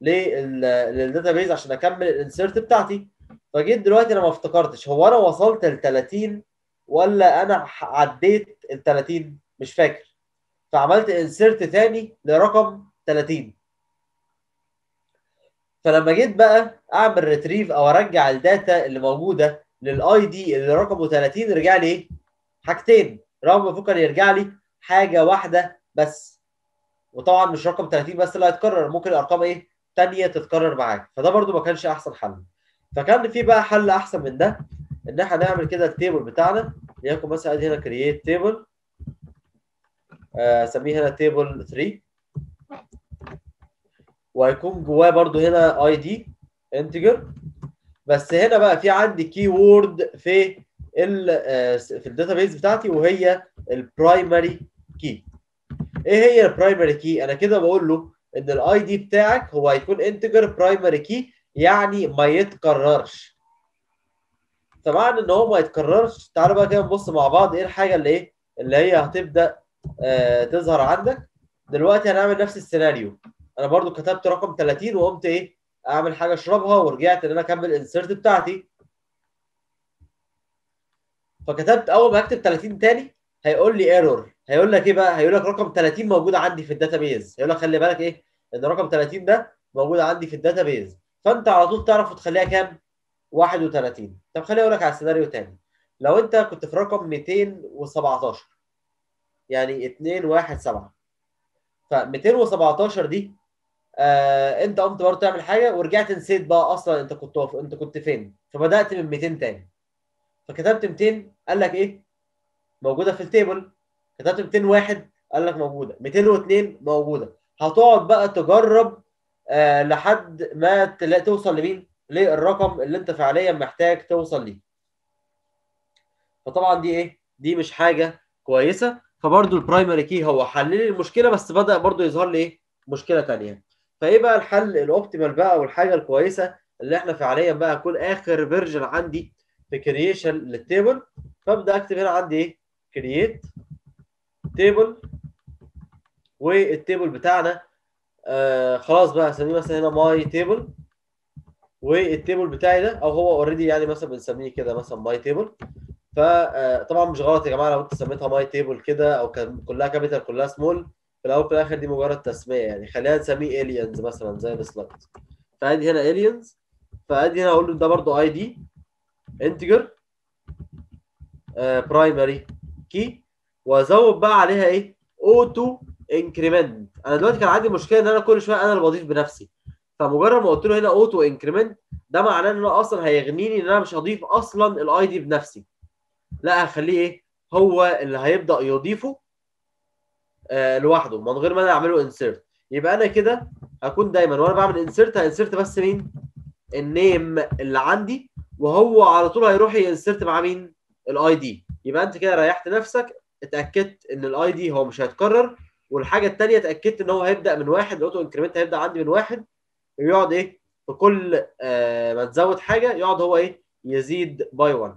لل database عشان أكمل ال insert بتاعتي. فجيت دلوقتي أنا ما افتكرتش هو أنا وصلت ل 30 ولا أنا عديت ال 30 مش فاكر. فعملت insert تاني لرقم 30 فلما جيت بقى أعمل retrieve أو أرجع ال data اللي موجودة لل ID اللي رقمه 30 رجع لي إيه؟ حاجتين. رغم المفروض كان يرجع لي حاجة واحدة بس. وطبعا مش رقم 30 بس اللي هيتكرر ممكن الأرقام إيه؟ تانية تتكرر معاك. فده برده ما كانش أحسن حل. فكان في بقى حل أحسن من ده إن إحنا نعمل كده ال table بتاعنا. ليكن مثلا هنا create table اسميه هنا table 3 وهيكون جواه برده هنا ID integer بس هنا بقى في عندي keyword في ال في ال database بتاعتي وهي ال primary key إيه هي ال primary key أنا كده بقول له إن ال ID بتاعك هو هيكون integer primary key يعني ما يتكررش. فمعنى إن هو ما يتكررش تعالوا بقى كده نبص مع بعض إيه الحاجة اللي إيه؟ اللي هي هتبدأ آه تظهر عندك. دلوقتي هنعمل نفس السيناريو. أنا برضو كتبت رقم 30 وقمت إيه اعمل حاجة اشربها ورجعت ان أنا اكمل ال insert بتاعتي. فكتبت اول ما اكتب 30 تاني هيقول لي error هيقول لك إيه بقى؟ هيقول لك رقم 30 موجود عندي في ال database. هيقول لك خلي بالك إيه ان رقم 30 ده موجود عندي في ال database. فانت على طول تعرف تخليها كام؟ 31 طب خليني أقول لك على سيناريو تاني. لو انت كنت في رقم 217 يعني 2 1 7 ف 217 دي آه انت قمت برضه تعمل حاجة ورجعت نسيت بقى أصلا أنت كنت أنت كنت فين. فبدأت من 200 تاني. فكتبت 200 قال لك إيه؟ موجودة في التيبل. كتبت 201 قال لك موجودة. 202 موجودة. هتقعد بقى تجرب آه لحد ما تلاقي توصل لمين؟ للرقم اللي أنت فعليا محتاج توصل ليه. فطبعا دي إيه؟ دي مش حاجة كويسة. فبرضو ال primary key هو حل لي المشكلة بس بدأ برضو يظهر لي إيه؟ مشكلة ثانية فايه بقى الحل ال optimal بقى والحاجة الكويسة اللي إحنا فعليا بقى اكون آخر version عندي في creation لل table فابدأ أكتب هنا عندي إيه؟ create table وال table بتاعنا آه خلاص بقى هسميه مثلا هنا my table وال table بتاعي ده أو هو already يعني مثلا بنسميه كده مثلا my table فطبعا مش غلط يا جماعة لو أنت سميتها my table كده أو كان كلها capital كلها سمول في الأول في الآخر دي مجرد تسمية يعني. خلينا نسميه aliens مثلا زي ال slide فأدي هنا aliens فأدي هنا أقول له ده برضو ID integer primary key وأزود بقى عليها إيه؟ auto increment أنا دلوقتي كان عندي مشكلة إن أنا كل شوية أنا اللي بضيف بنفسي. فمجرد ما قلت له هنا auto increment ده معناه إن أنا أصلا هيغنيني إن أنا مش هضيف أصلا ال ID بنفسي. لا هخليه إيه؟ هو اللي هيبدأ يضيفه. لوحده من غير ما أنا أعمله insert يبقى أنا كده هكون دايما وأنا بعمل insert ه insert بس مين؟ ال name اللي عندي وهو على طول هيروح ي insert مع مين؟ ال ID يبقى أنت كده ريحت نفسك اتأكدت إن ال ID هو مش هيتكرر والحاجة الثانية اتأكدت إن هو هيبدأ من واحد ال auto increment هيبدأ عندي من واحد ويقعد إيه؟ في كل آه ما تزود حاجة يقعد هو إيه؟ يزيد by 1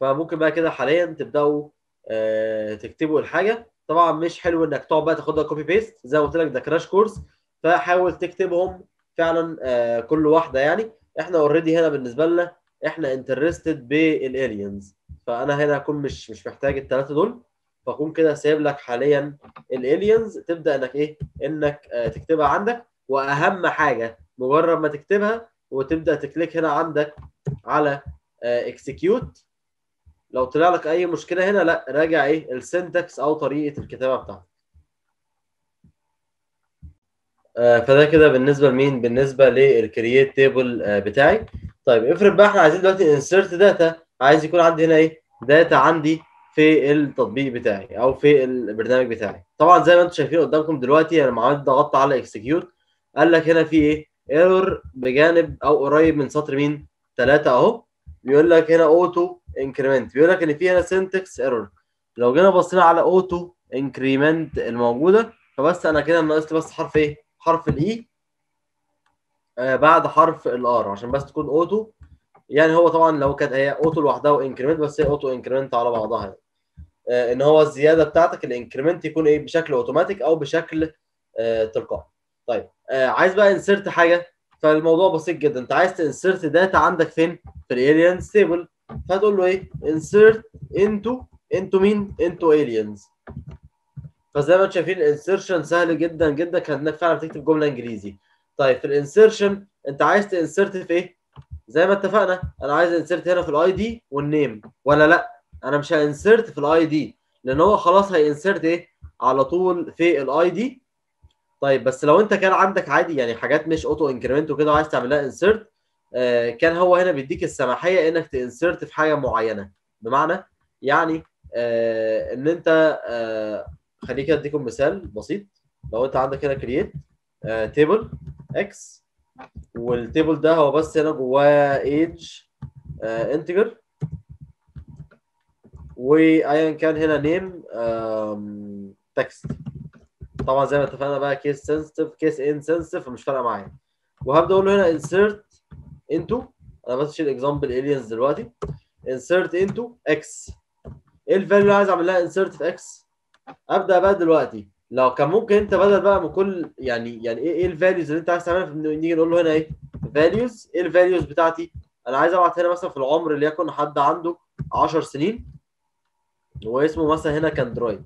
فممكن بقى كده حاليا تبدأوا آه تكتبوا الحاجة. طبعا مش حلو إنك تقعد بقى تاخدها copy paste زي ما قلت لك ده crash course فحاول تكتبهم فعلا آه كل واحدة يعني. إحنا already هنا بالنسبة لنا إحنا interested بال aliens فأنا هنا اكون مش مش محتاج الثلاثه دول. فأكون كده سايب لك حاليا ال aliens تبدأ إنك إيه؟ إنك آه تكتبها عندك. وأهم حاجة مجرد ما تكتبها وتبدأ ت click هنا عندك على execute لو طلع لك أي مشكلة هنا لا راجع إيه ال syntax أو طريقة الكتابة بتاعتك. آه فده كده بالنسبة لمين؟ بالنسبة لل create table بتاعي. طيب افرض بقى إحنا عايزين دلوقتي insert data عايز يكون عندي هنا إيه؟ data عندي في التطبيق بتاعي أو في البرنامج بتاعي. طبعا زي ما أنتم شايفين قدامكم دلوقتي أنا لما عملت ضغطت على execute قال لك هنا في إيه؟ error بجانب أو قريب من سطر مين؟ 3 أهو. بيقول لك هنا auto increment بيقول لك إن في هنا syntax error لو جينا بصينا على auto increment الموجودة فبس أنا كده ناقص لي بس حرف إيه؟ حرف ال I آه بعد حرف ال R عشان بس تكون auto يعني هو طبعا لو كانت هي auto لوحدها و increment بس هي auto increment على بعضها. يعني. آه إن هو الزيادة بتاعتك ال increment يكون إيه؟ بشكل اوتوماتيك أو بشكل آه تلقائي. طيب آه عايز بقى insert حاجة؟ فالموضوع بسيط جدا. أنت عايز ت insert data عندك فين؟ في ال aliens table فهتقول له إيه؟ insert into into مين into aliens فزي ما أنتم شايفين ال insertion سهل جدا جدا كانك فعلا بتكتب جملة إنجليزي. طيب في ال insertion أنت عايز ت insert في إيه؟ زي ما اتفقنا أنا عايز insert هنا في ال ID وال name. ولا لأ؟ أنا مش ها insert في ال ID لأن هو خلاص هي insert إيه؟ على طول في ال ID طيب بس لو أنت كان عندك عادي يعني حاجات مش auto increment وكده وعايز تعمل لها insert كان هو هنا بيديك السماحية إنك ت insert في حاجة معينة. بمعنى يعني آه إن أنت آه خليني كده أديكم مثال بسيط. لو أنت عندك هنا create table X وال table ده هو بس هنا جواه age integer وأيا كان هنا name text طبعا زي ما اتفقنا بقى case sensitive case insensitive فمش فارقة معايا. وهبدأ أقول له هنا insert into أنا بس أشيل example aliens دلوقتي. insert into X إيه ال value اللي عايز أعمل لها insert في X أبدأ بقى دلوقتي. لو كان ممكن أنت بدل بقى من كل يعني يعني إيه إيه ال values اللي أنت عايز تعملها؟ نيجي نقول له هنا إيه؟ values إيه ال values بتاعتي؟ أنا عايز أبعت هنا مثلا في العمر اللي يكون حد عنده 10 سنين واسمه مثلا هنا كاندرويد.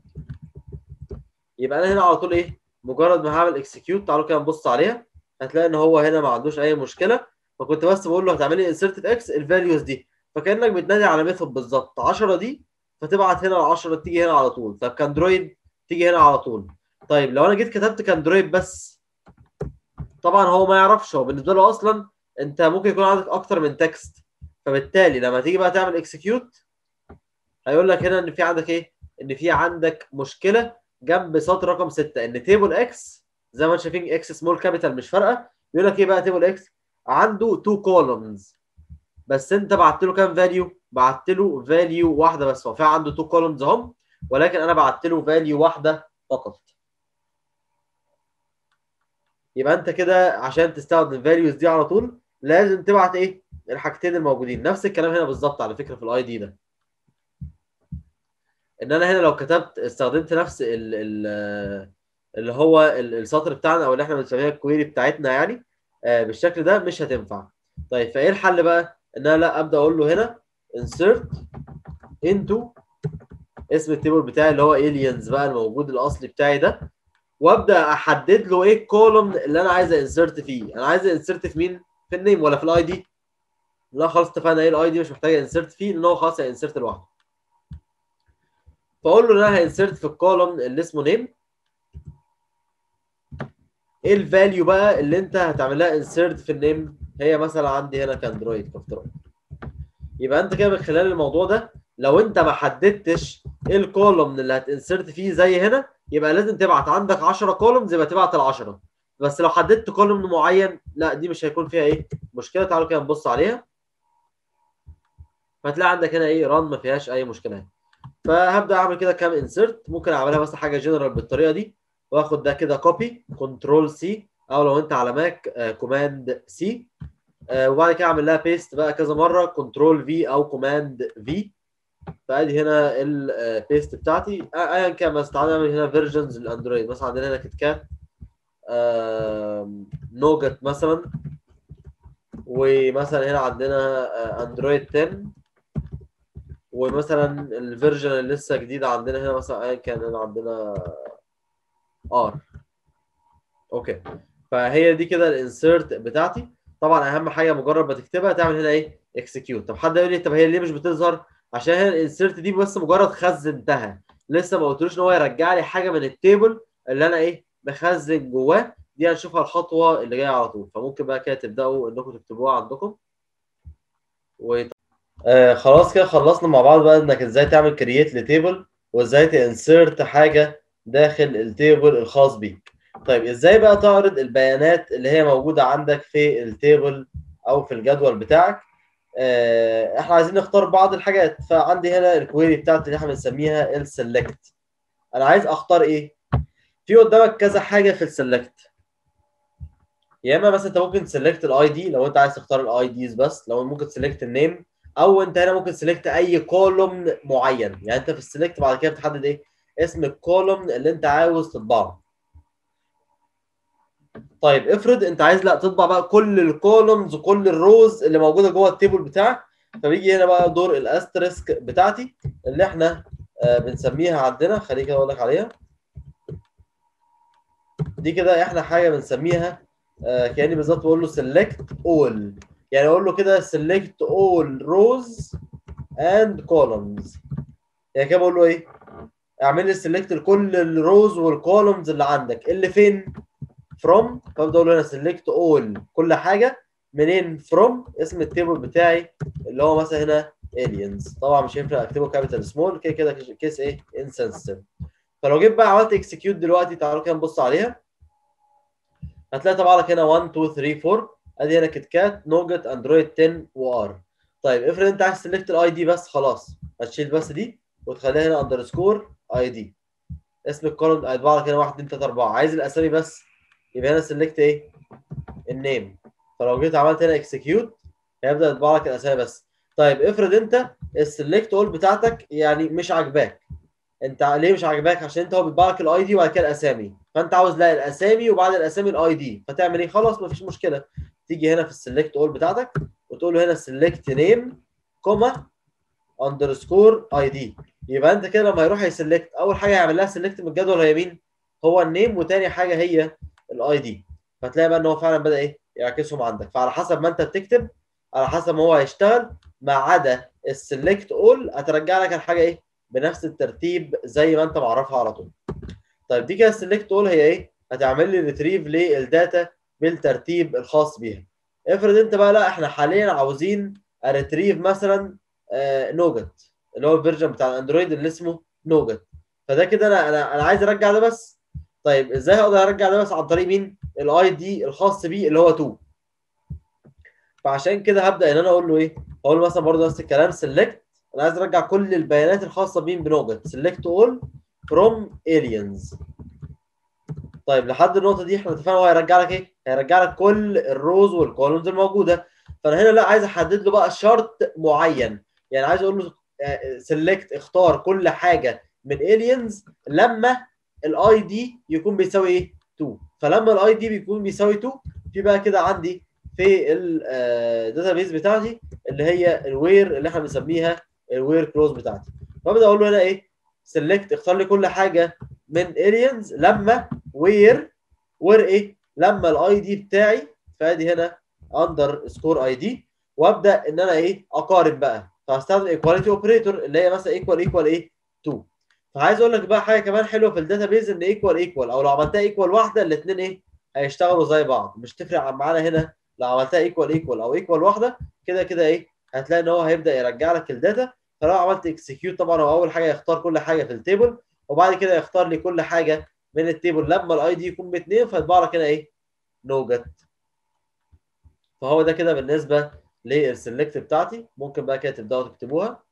يبقى أنا هنا على طول إيه؟ مجرد ما هعمل execute تعالوا كده نبص عليها. هتلاقي إن هو هنا ما عندوش أي مشكلة. فكنت بس بقول له هتعملي insert في X ال values دي. فكأنك بتنادي على method بالظبط. 10 دي فتبعت هنا ال 10 تيجي هنا على طول. طب كاندرويد تيجي هنا على طول. طيب لو أنا جيت كتبت كاندرويد بس. طبعا هو ما يعرفش. هو بالنسبة له أصلا أنت ممكن يكون عندك أكتر من text فبالتالي لما تيجي بقى تعمل execute هيقول لك هنا إن في عندك إيه؟ إن في عندك مشكلة جنب سطر رقم 6 إن table X زي ما أنتم شايفين X small capital مش فارقة. بيقول لك إيه بقى table X عنده two columns بس انت بعت له كام value بعت له value واحدة بس. هو فعلا عنده two columns اهم ولكن أنا بعت له value واحدة فقط. يبقى أنت كده عشان تستخدم ال values دي على طول لازم تبعت إيه؟ الحاجتين الموجودين. نفس الكلام هنا بالظبط على فكرة في ال ID ده. إن أنا هنا لو كتبت استخدمت نفس ال ال اللي هو السطر بتاعنا أو اللي إحنا بنسميها ال query بتاعتنا يعني بالشكل ده مش هتنفع. طيب فإيه الحل بقى؟ إن أنا لا أبدأ أقول له هنا insert into اسم ال table بتاعي اللي هو aliens بقى الموجود الأصلي بتاعي ده وأبدأ أحدد له إيه ال column اللي أنا عايز insert فيه. أنا عايز insert في مين؟ في ال name ولا في ال ID لا خلاص اتفقنا. إيه ال ID مش محتاج insert فيه. لأن هو خلاص هي insert لوحده. فأقول له إن أنا ها insert في ال column اللي اسمه name إيه ال value بقى اللي انت هتعمل لها insert في ال name؟ هي مثلا عندي هنا كاندرويد كافترايد يبقى انت كده من خلال الموضوع ده لو انت ما حددتش إيه ال column اللي هت insert فيه زي هنا يبقى لازم تبعت عندك 10 columns يبقى تبعت ال 10 بس لو حددت column معين لا دي مش هيكون فيها إيه؟ مشكلة. تعالوا كده نبص عليها. فتلاقي عندك هنا إيه؟ run ما فيهاش أي مشكلة. فهبدأ أعمل كده كام insert ممكن أعملها بس حاجة جنرال بالطريقة دي. واخد ده كده copy control C أو لو أنت على ماك command C وبعد كده أعمل لها paste بقى كذا مرة control V أو command V فأدي هنا ال paste بتاعتي. أيا كان بس تعالى نعمل هنا versions للأندرويد. مثلا عندنا هنا KitKat Nougat مثلا. ومثلا هنا عندنا اندرويد 10 ومثلا ال version اللي لسه جديدة عندنا هنا مثلا أيا كان هنا عندنا R okay فهي دي كده ال insert بتاعتي. طبعا أهم حاجة مجرد ما تكتبها تعمل هنا إيه؟ execute طب حد يقول لي طب هي ليه مش بتظهر؟ عشان هي ال insert دي بس مجرد خزنتها لسه ما قلتلوش إن هو يرجع لي حاجة من ال table اللي أنا إيه؟ مخزن جواه. دي هنشوفها الخطوة اللي جاية على طول. فممكن بقى كده تبدأوا إنكم تكتبوها عندكم. و آه خلاص كده خلصنا مع بعض بقى إنك إزاي تعمل create ل table وإزاي ت insert حاجة داخل ال table الخاص بيك. طيب إزاي بقى تعرض البيانات اللي هي موجودة عندك في ال table أو في الجدول بتاعك؟ آه إحنا عايزين نختار بعض الحاجات. فعندي هنا ال query بتاعتي اللي إحنا بنسميها ال select أنا عايز أختار إيه؟ في قدامك كذا حاجة في ال select يا إما مثلا أنت ممكن ت select ال ID لو أنت عايز تختار ال IDs بس لو ممكن ت select ال name أو أنت هنا ممكن تسلكت أي column معين. يعني أنت في ال select بعد كده بتحدد إيه؟ اسم ال column اللي انت عاوز تطبعه. طيب افرض انت عايز لا تطبع بقى كل ال columns وكل ال rows اللي موجودة جوه ال table بتاعك. فبيجي هنا بقى دور ال asterisk بتاعتي اللي إحنا آه بنسميها عندنا. خليني كده أقول لك عليها. دي كده إحنا حاجة بنسميها آه كأني بالظبط بقول له select all يعني أقول له كده select all rows and columns يعني كده بقول له إيه؟ اعمل لي select لكل ال rows وال columns اللي عندك. اللي فين؟ from فابدا أقول هنا select all كل حاجة منين؟ from اسم ال table بتاعي اللي هو مثلا هنا aliens. طبعا مش هينفع أكتبه capital small كده كده case إيه؟ insensitive فلو جيت بقى عملت execute دلوقتي تعالوا كده نبص عليها. هتلاقي طبعا لك هنا 1 2 3 4 أدي هنا KitKat Nougat Android 10 و R طيب افرض أنت عايز ت select ال ID بس خلاص. هتشيل بس دي وتخليها هنا underscore ID. اسم ال column هيطبع لك هنا 1 2 3 4 عايز الأسامي بس يبقى هنا select إيه؟ ال name فلو جيت عملت هنا execute هيبدأ يطبع لك الأسامي بس. طيب افرض أنت ال select all بتاعتك يعني مش عاجباك. أنت ليه مش عاجباك؟ عشان أنت هو بيطبع لك ال ID وبعد كده الأسامي. فأنت عاوز لا الأسامي وبعد الأسامي ال ID فتعمل إيه؟ خلاص مفيش مشكلة. تيجي هنا في ال select all بتاعتك وتقول له هنا select name comma underscore ID يبقى انت كده لما يروح ي select أول حاجة هيعمل لها select من الجدول هي مين؟ هو ال name وتاني حاجة هي ال ID فتلاقي بقى إن هو فعلا بدأ إيه؟ يعكسهم عندك. فعلى حسب ما أنت بتكتب على حسب ما هو هيشتغل ما عدا ال select all هترجع لك الحاجة إيه؟ بنفس الترتيب زي ما أنت معرفها على طول. طيب دي كده ال select all هي إيه؟ هتعمل لي retrieve لل data بالترتيب الخاص بيها. افرض أنت بقى لأ إحنا حاليا عاوزين retrieve مثلا آه Nougat اللي هو ال version بتاع ال Android اللي اسمه Nougat فده كده أنا أنا أنا عايز أرجع ده بس. طيب إزاي هقدر أرجع ده بس عن طريق مين؟ ال ID الخاص بيه اللي هو 2 فعشان كده هبدأ إن أنا أقول له إيه؟ أقول له مثلا برضه نفس الكلام select أنا عايز أرجع كل البيانات الخاصة بيه ب Nougat select all from aliens. طيب لحد النقطة دي إحنا اتفقنا هو هيرجع لك إيه؟ هيرجع لك كل ال rows وال columns الموجودة. فأنا هنا لا عايز أحدد له بقى شرط معين. يعني عايز أقول له select اختار كل حاجة من aliens لما ال ID يكون بيساوي إيه؟ 2 فلما ال ID بيكون بيساوي 2 في بقى كده عندي في ال database بتاعتي اللي هي ال where اللي إحنا بنسميها ال where clause بتاعتي. فابدا أقول له هنا إيه؟ select اختار لي كل حاجة من aliens لما where where إيه؟ لما ال ID بتاعي فأدي هنا underscore ID وأبدأ إن أنا إيه؟ أقارن بقى. فهستخدم equality operator اللي هي مثلا equal equal إيه؟ 2 فعايز أقول لك بقى حاجة كمان حلوة في ال database إن equal equal أو لو عملتها equal واحدة الاثنين إيه؟ هيشتغلوا زي بعض. مش تفرق معانا هنا لو عملتها equal equal أو equal واحدة كده كده إيه؟ هتلاقي إن هو هيبدأ يرجع لك ال data. فلو عملت execute طبعا هو أول حاجة يختار كل حاجة في ال table وبعد كده يختار لي كل حاجة من ال table لما ال ID يكون باثنين فيطبع لك هنا إيه؟ Nougat فهو ده كده بالنسبة لل select بتاعتي. ممكن بقى كده تبدأوا تكتبوها.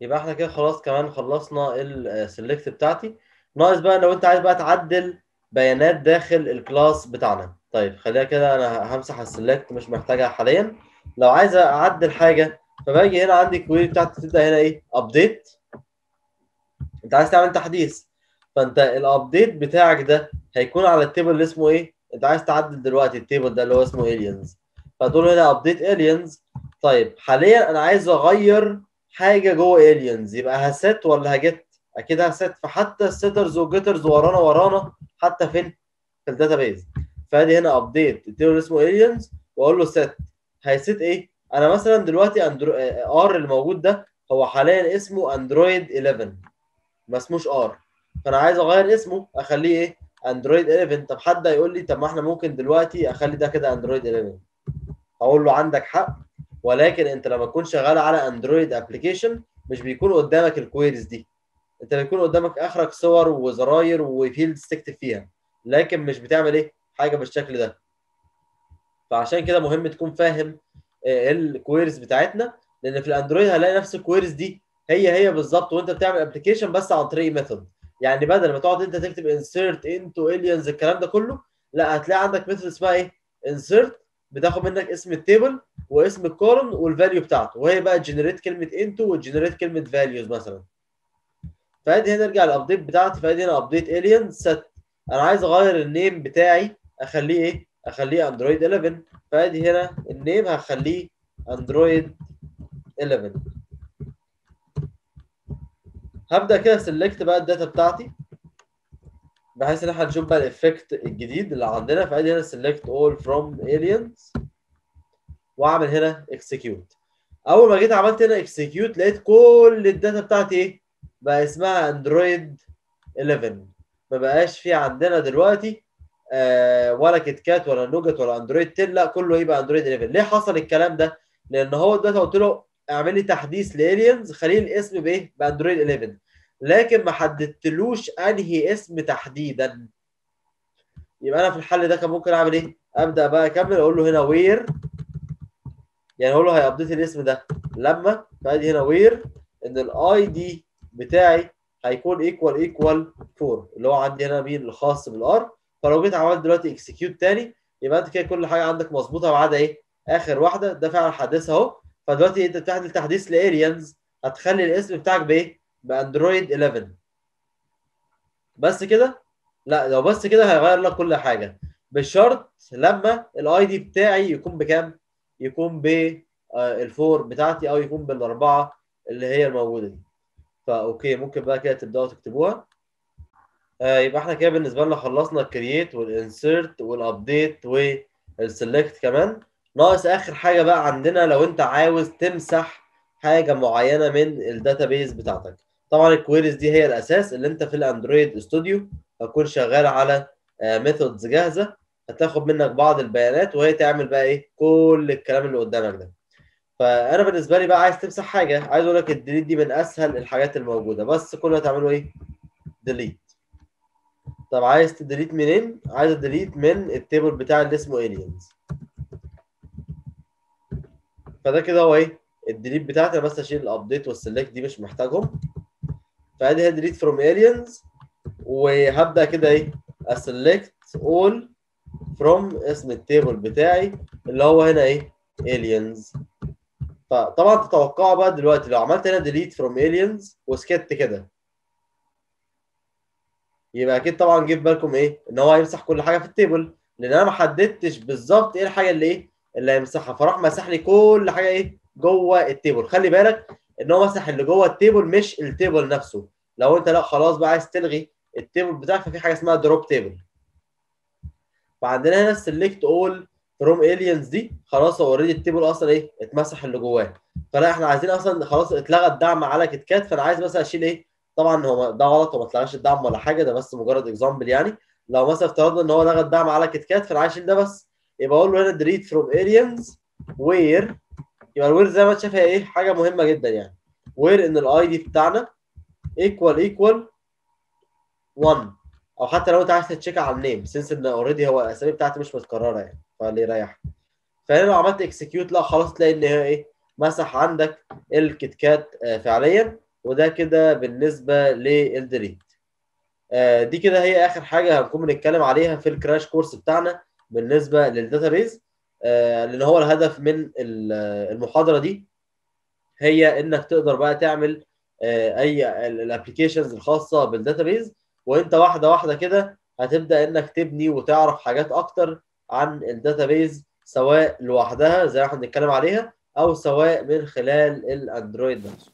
يبقى إحنا كده خلاص كمان خلصنا ال select بتاعتي. ناقص بقى لو انت عايز بقى تعدل بيانات داخل ال class بتاعنا. طيب خليها كده أنا همسح ال select مش محتاجها حاليا. لو عايز اعدل حاجة فباجي هنا عندي ال query بتاعتي تبدأ هنا إيه؟ update انت عايز تعمل تحديث. فانت ال update بتاعك ده هيكون على ال table اللي اسمه إيه؟ انت عايز تعدل دلوقتي ال table ده اللي هو اسمه aliens. فتقول هنا update aliens. طيب حاليا أنا عايز أغير حاجة جوه aliens. يبقى ه set ولا ه get؟ أكيد ه set فحتى ال setters وال getters ورانا ورانا حتى فين في ال database فأدي هنا update اللي اسمه aliens وأقول له set هي set إيه؟ أنا مثلا دلوقتي Android R اللي موجود ده هو حاليا اسمه Android 11 ما اسموش R فأنا عايز أغير اسمه أخليه إيه؟ Android 11 طب حد هيقول لي طب ما إحنا ممكن دلوقتي أخلي ده كده Android 11 أقول له عندك حق ولكن أنت لما تكون شغال على Android application مش بيكون قدامك ال queries دي. أنت بيكون قدامك آخرك صور وزراير و fields تكتب فيها لكن مش بتعمل إيه؟ حاجة بالشكل ده. فعشان كده مهم تكون فاهم ال queries بتاعتنا لأن في الأندرويد هلاقي نفس ال queries دي. هي هي بالظبط وأنت بتعمل application بس عن طريق method يعني بدل ما تقعد أنت تكتب insert into aliens الكلام ده كله لا هتلاقي عندك method اسمها إيه؟ insert بتاخد منك اسم ال table واسم ال column وال value بتاعته. وهي بقى generate كلمة into و generate كلمة values مثلا. فادي هنا نرجع لل update بتاعتي. فادي هنا update aliens set أنا عايز أغير ال name بتاعي أخليه إيه؟ أخليه اندرويد 11 فادي هنا ال name هخليه اندرويد 11 هبدأ كده select بقى ال data بتاعتي. بحيث إن إحنا نشوف بقى ال effect الجديد اللي عندنا فأدي هنا select all from aliens وأعمل هنا execute أول ما جيت عملت هنا execute لقيت كل ال data بتاعتي إيه؟ بقى اسمها اندرويد 11 ما بقاش في عندنا دلوقتي آه ولا كيت كات ولا نوجا ولا اندرويد 10 لا كله يبقى اندرويد 11 ليه حصل الكلام ده؟ لأن هو دلوقتي قلت له اعمل لي تحديث ل aliens خليه الاسم بإيه؟ بأندرويد 11 لكن ما حددتلوش أنهي اسم تحديدا. يبقى أنا في الحل ده كان ممكن أعمل إيه؟ أبدأ بقى أكمل أقول له هنا where يعني أقول له هي update الاسم ده. لما فادي هنا where إن ال ID بتاعي هيكون equal equal 4 اللي هو عندي هنا مين الخاص بال R فلو جيت عملت دلوقتي execute تاني يبقى أنت كده كل حاجة عندك مظبوطة ما عدا إيه؟ آخر واحدة. ده فعلا حدثها أهو. فدلوقتي أنت بتعمل تحديث ل aliens هتخلي الاسم بتاعك بإيه؟ بأندرويد 11 بس كده؟ لا لو بس كده هيغير لك كل حاجة. بالشرط لما ال ID بتاعي يكون بكام؟ يكون بال four بتاعتي أو يكون بالاربعه اللي هي الموجودة دي. ف okay ممكن بقى كده تبدأوا تكتبوها. آه يبقى إحنا كده بالنسبة لنا خلصنا الكرييت والانسيرت والابديت والسلكت كمان. ناقص آخر حاجة بقى عندنا لو أنت عاوز تمسح حاجة معينة من ال database بتاعتك. طبعا ال queries دي هي الأساس اللي أنت في الأندرويد استوديو هتكون شغال على methods جاهزة هتاخد منك بعض البيانات وهي تعمل بقى إيه؟ كل الكلام اللي قدامك ده. فأنا بالنسبة لي بقى عايز تمسح حاجة عايز أقول لك ال delete دي من أسهل الحاجات الموجودة. بس كل اللي هتعمله إيه؟ delete طب عايز ت delete منين؟ عايز ا delete من ال table بتاع اللي اسمه aliens. فده كده هو إيه؟ ال delete بتاعتي. بس اشيل ال update وال select دي مش محتاجهم. فادي هي delete from aliens وهبدأ كده إيه select all from اسم ال table بتاعي اللي هو هنا إيه aliens. فطبعا تتوقعوا بقى دلوقتي لو عملت هنا delete from aliens وسكت كده يبقى أكيد طبعا جه في بالكم إيه إن هو هيمسح كل حاجة في ال table لأن أنا ما حددتش بالظبط إيه الحاجة اللي إيه اللي هيمسحها. فراح مسح لي كل حاجة إيه جوه ال table. خلي بالك إن هو مسح اللي جوه ال table مش ال table نفسه. لو أنت لا خلاص بقى عايز تلغي ال table بتاعك ففي حاجة اسمها drop table فعندنا هنا ال select all from aliens دي خلاص هو already ال table أصلا إيه؟ اتمسح اللي جواه. فلا إحنا عايزين أصلا خلاص اتلغى الدعم على كيت كات فأنا عايز مثلا أشيل إيه؟ طبعا هو ده غلط وما اتلغاش الدعم ولا حاجة ده بس مجرد example يعني. لو مثلا افترضنا إن هو لغى الدعم على كيت كات فأنا عايز أشيل ده بس. يبقى أقول له هنا delete from aliens where يبقى ال where زي ما انت شايف هي إيه حاجة مهمة جدا يعني. where إن ال ID بتاعنا equal equal 1 أو حتى لو أنت عايز ت check على ال name since إن already هو الأسامي بتاعتي مش متكررة يعني فاللي يريح. فهنا لو عملت execute لا خلاص تلاقي إن هي إيه مسح عندك الكيت كات فعليا وده كده بالنسبة لل delete آه، دي كده هي آخر حاجة هنكون بنتكلم عليها في ال crash course بتاعنا بالنسبة لل database آه، لأن هو الهدف من ال- المحاضرة دي هي إنك تقدر بقى تعمل آه، أي ال applications الخاصة بال database وأنت واحدة واحدة كده هتبدأ إنك تبني وتعرف حاجات أكتر عن ال database سواء لوحدها زي ما إحنا بنتكلم عليها أو سواء من خلال الأندرويد نفسه.